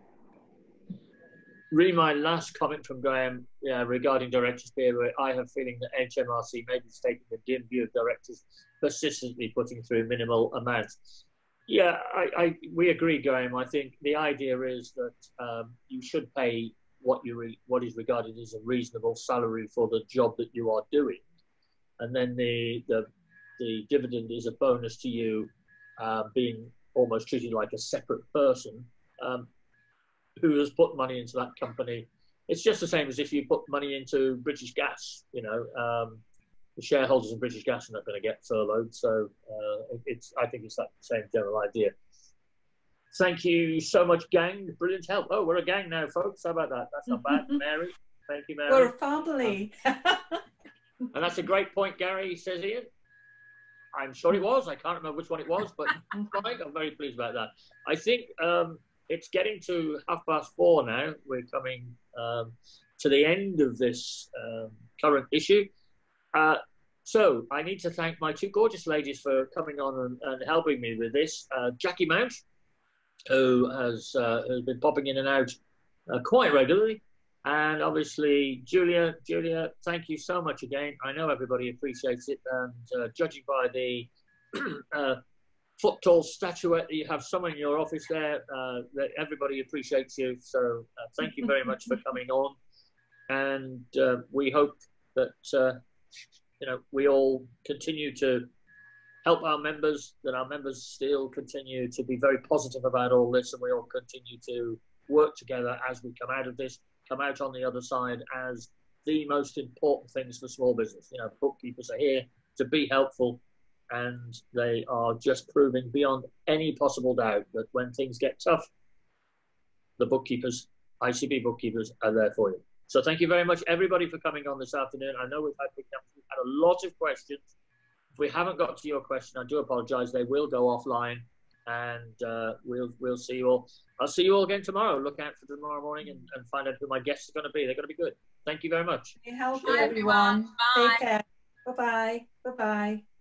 Read my last comment from Graham yeah, regarding directors' pay. I have feeling that HMRC may be taking a dim view of directors persistently putting through minimal amounts. Yeah, I, I we agree, Graham. I think the idea is that um, you should pay what you re, what is regarded as a reasonable salary for the job that you are doing, and then the the, the dividend is a bonus to you, uh, being almost treated like a separate person um, who has put money into that company. It's just the same as if you put money into British Gas. You know, um, the shareholders in British Gas are not going to get furloughed. So uh, it's I think it's that same general idea. Thank you so much, gang. Brilliant help. Oh, we're a gang now, folks. How about that? That's not bad, Mary. Thank you, Mary. We're a family. And that's a great point, Garry says Ian. I'm sure it was. I can't remember which one it was, but. I'm very pleased about that. I think um, it's getting to half past four now. We're coming um, to the end of this um, current issue. Uh, so I need to thank my two gorgeous ladies for coming on and, and helping me with this. Uh, Jacquie Mount, who has, uh, has been popping in and out uh, quite regularly. And obviously, Julia, Julia, thank you so much again. I know everybody appreciates it. And uh, judging by the uh, foot tall statuette that you have somewhere in your office there, uh, that everybody appreciates you. So uh, thank you very much for coming on. And uh, we hope that, uh, you know, we all continue to help our members, that our members still continue to be very positive about all this, and we all continue to work together as we come out of this, come out on the other side as the most important things for small business. You know, bookkeepers are here to be helpful, and they are just proving beyond any possible doubt that when things get tough, the bookkeepers, ICB bookkeepers, are there for you. So thank you very much, everybody, for coming on this afternoon. I know we've had, we've had a lot of questions. If we haven't got to your question, I do apologise. They will go offline, and uh, we'll we'll see you all. I'll see you all again tomorrow. Look out for tomorrow morning and, and find out who my guests are going to be. They're going to be good. Thank you very much. Be healthy, Bye, everyone. everyone. Bye. Take care. Bye bye. Bye bye.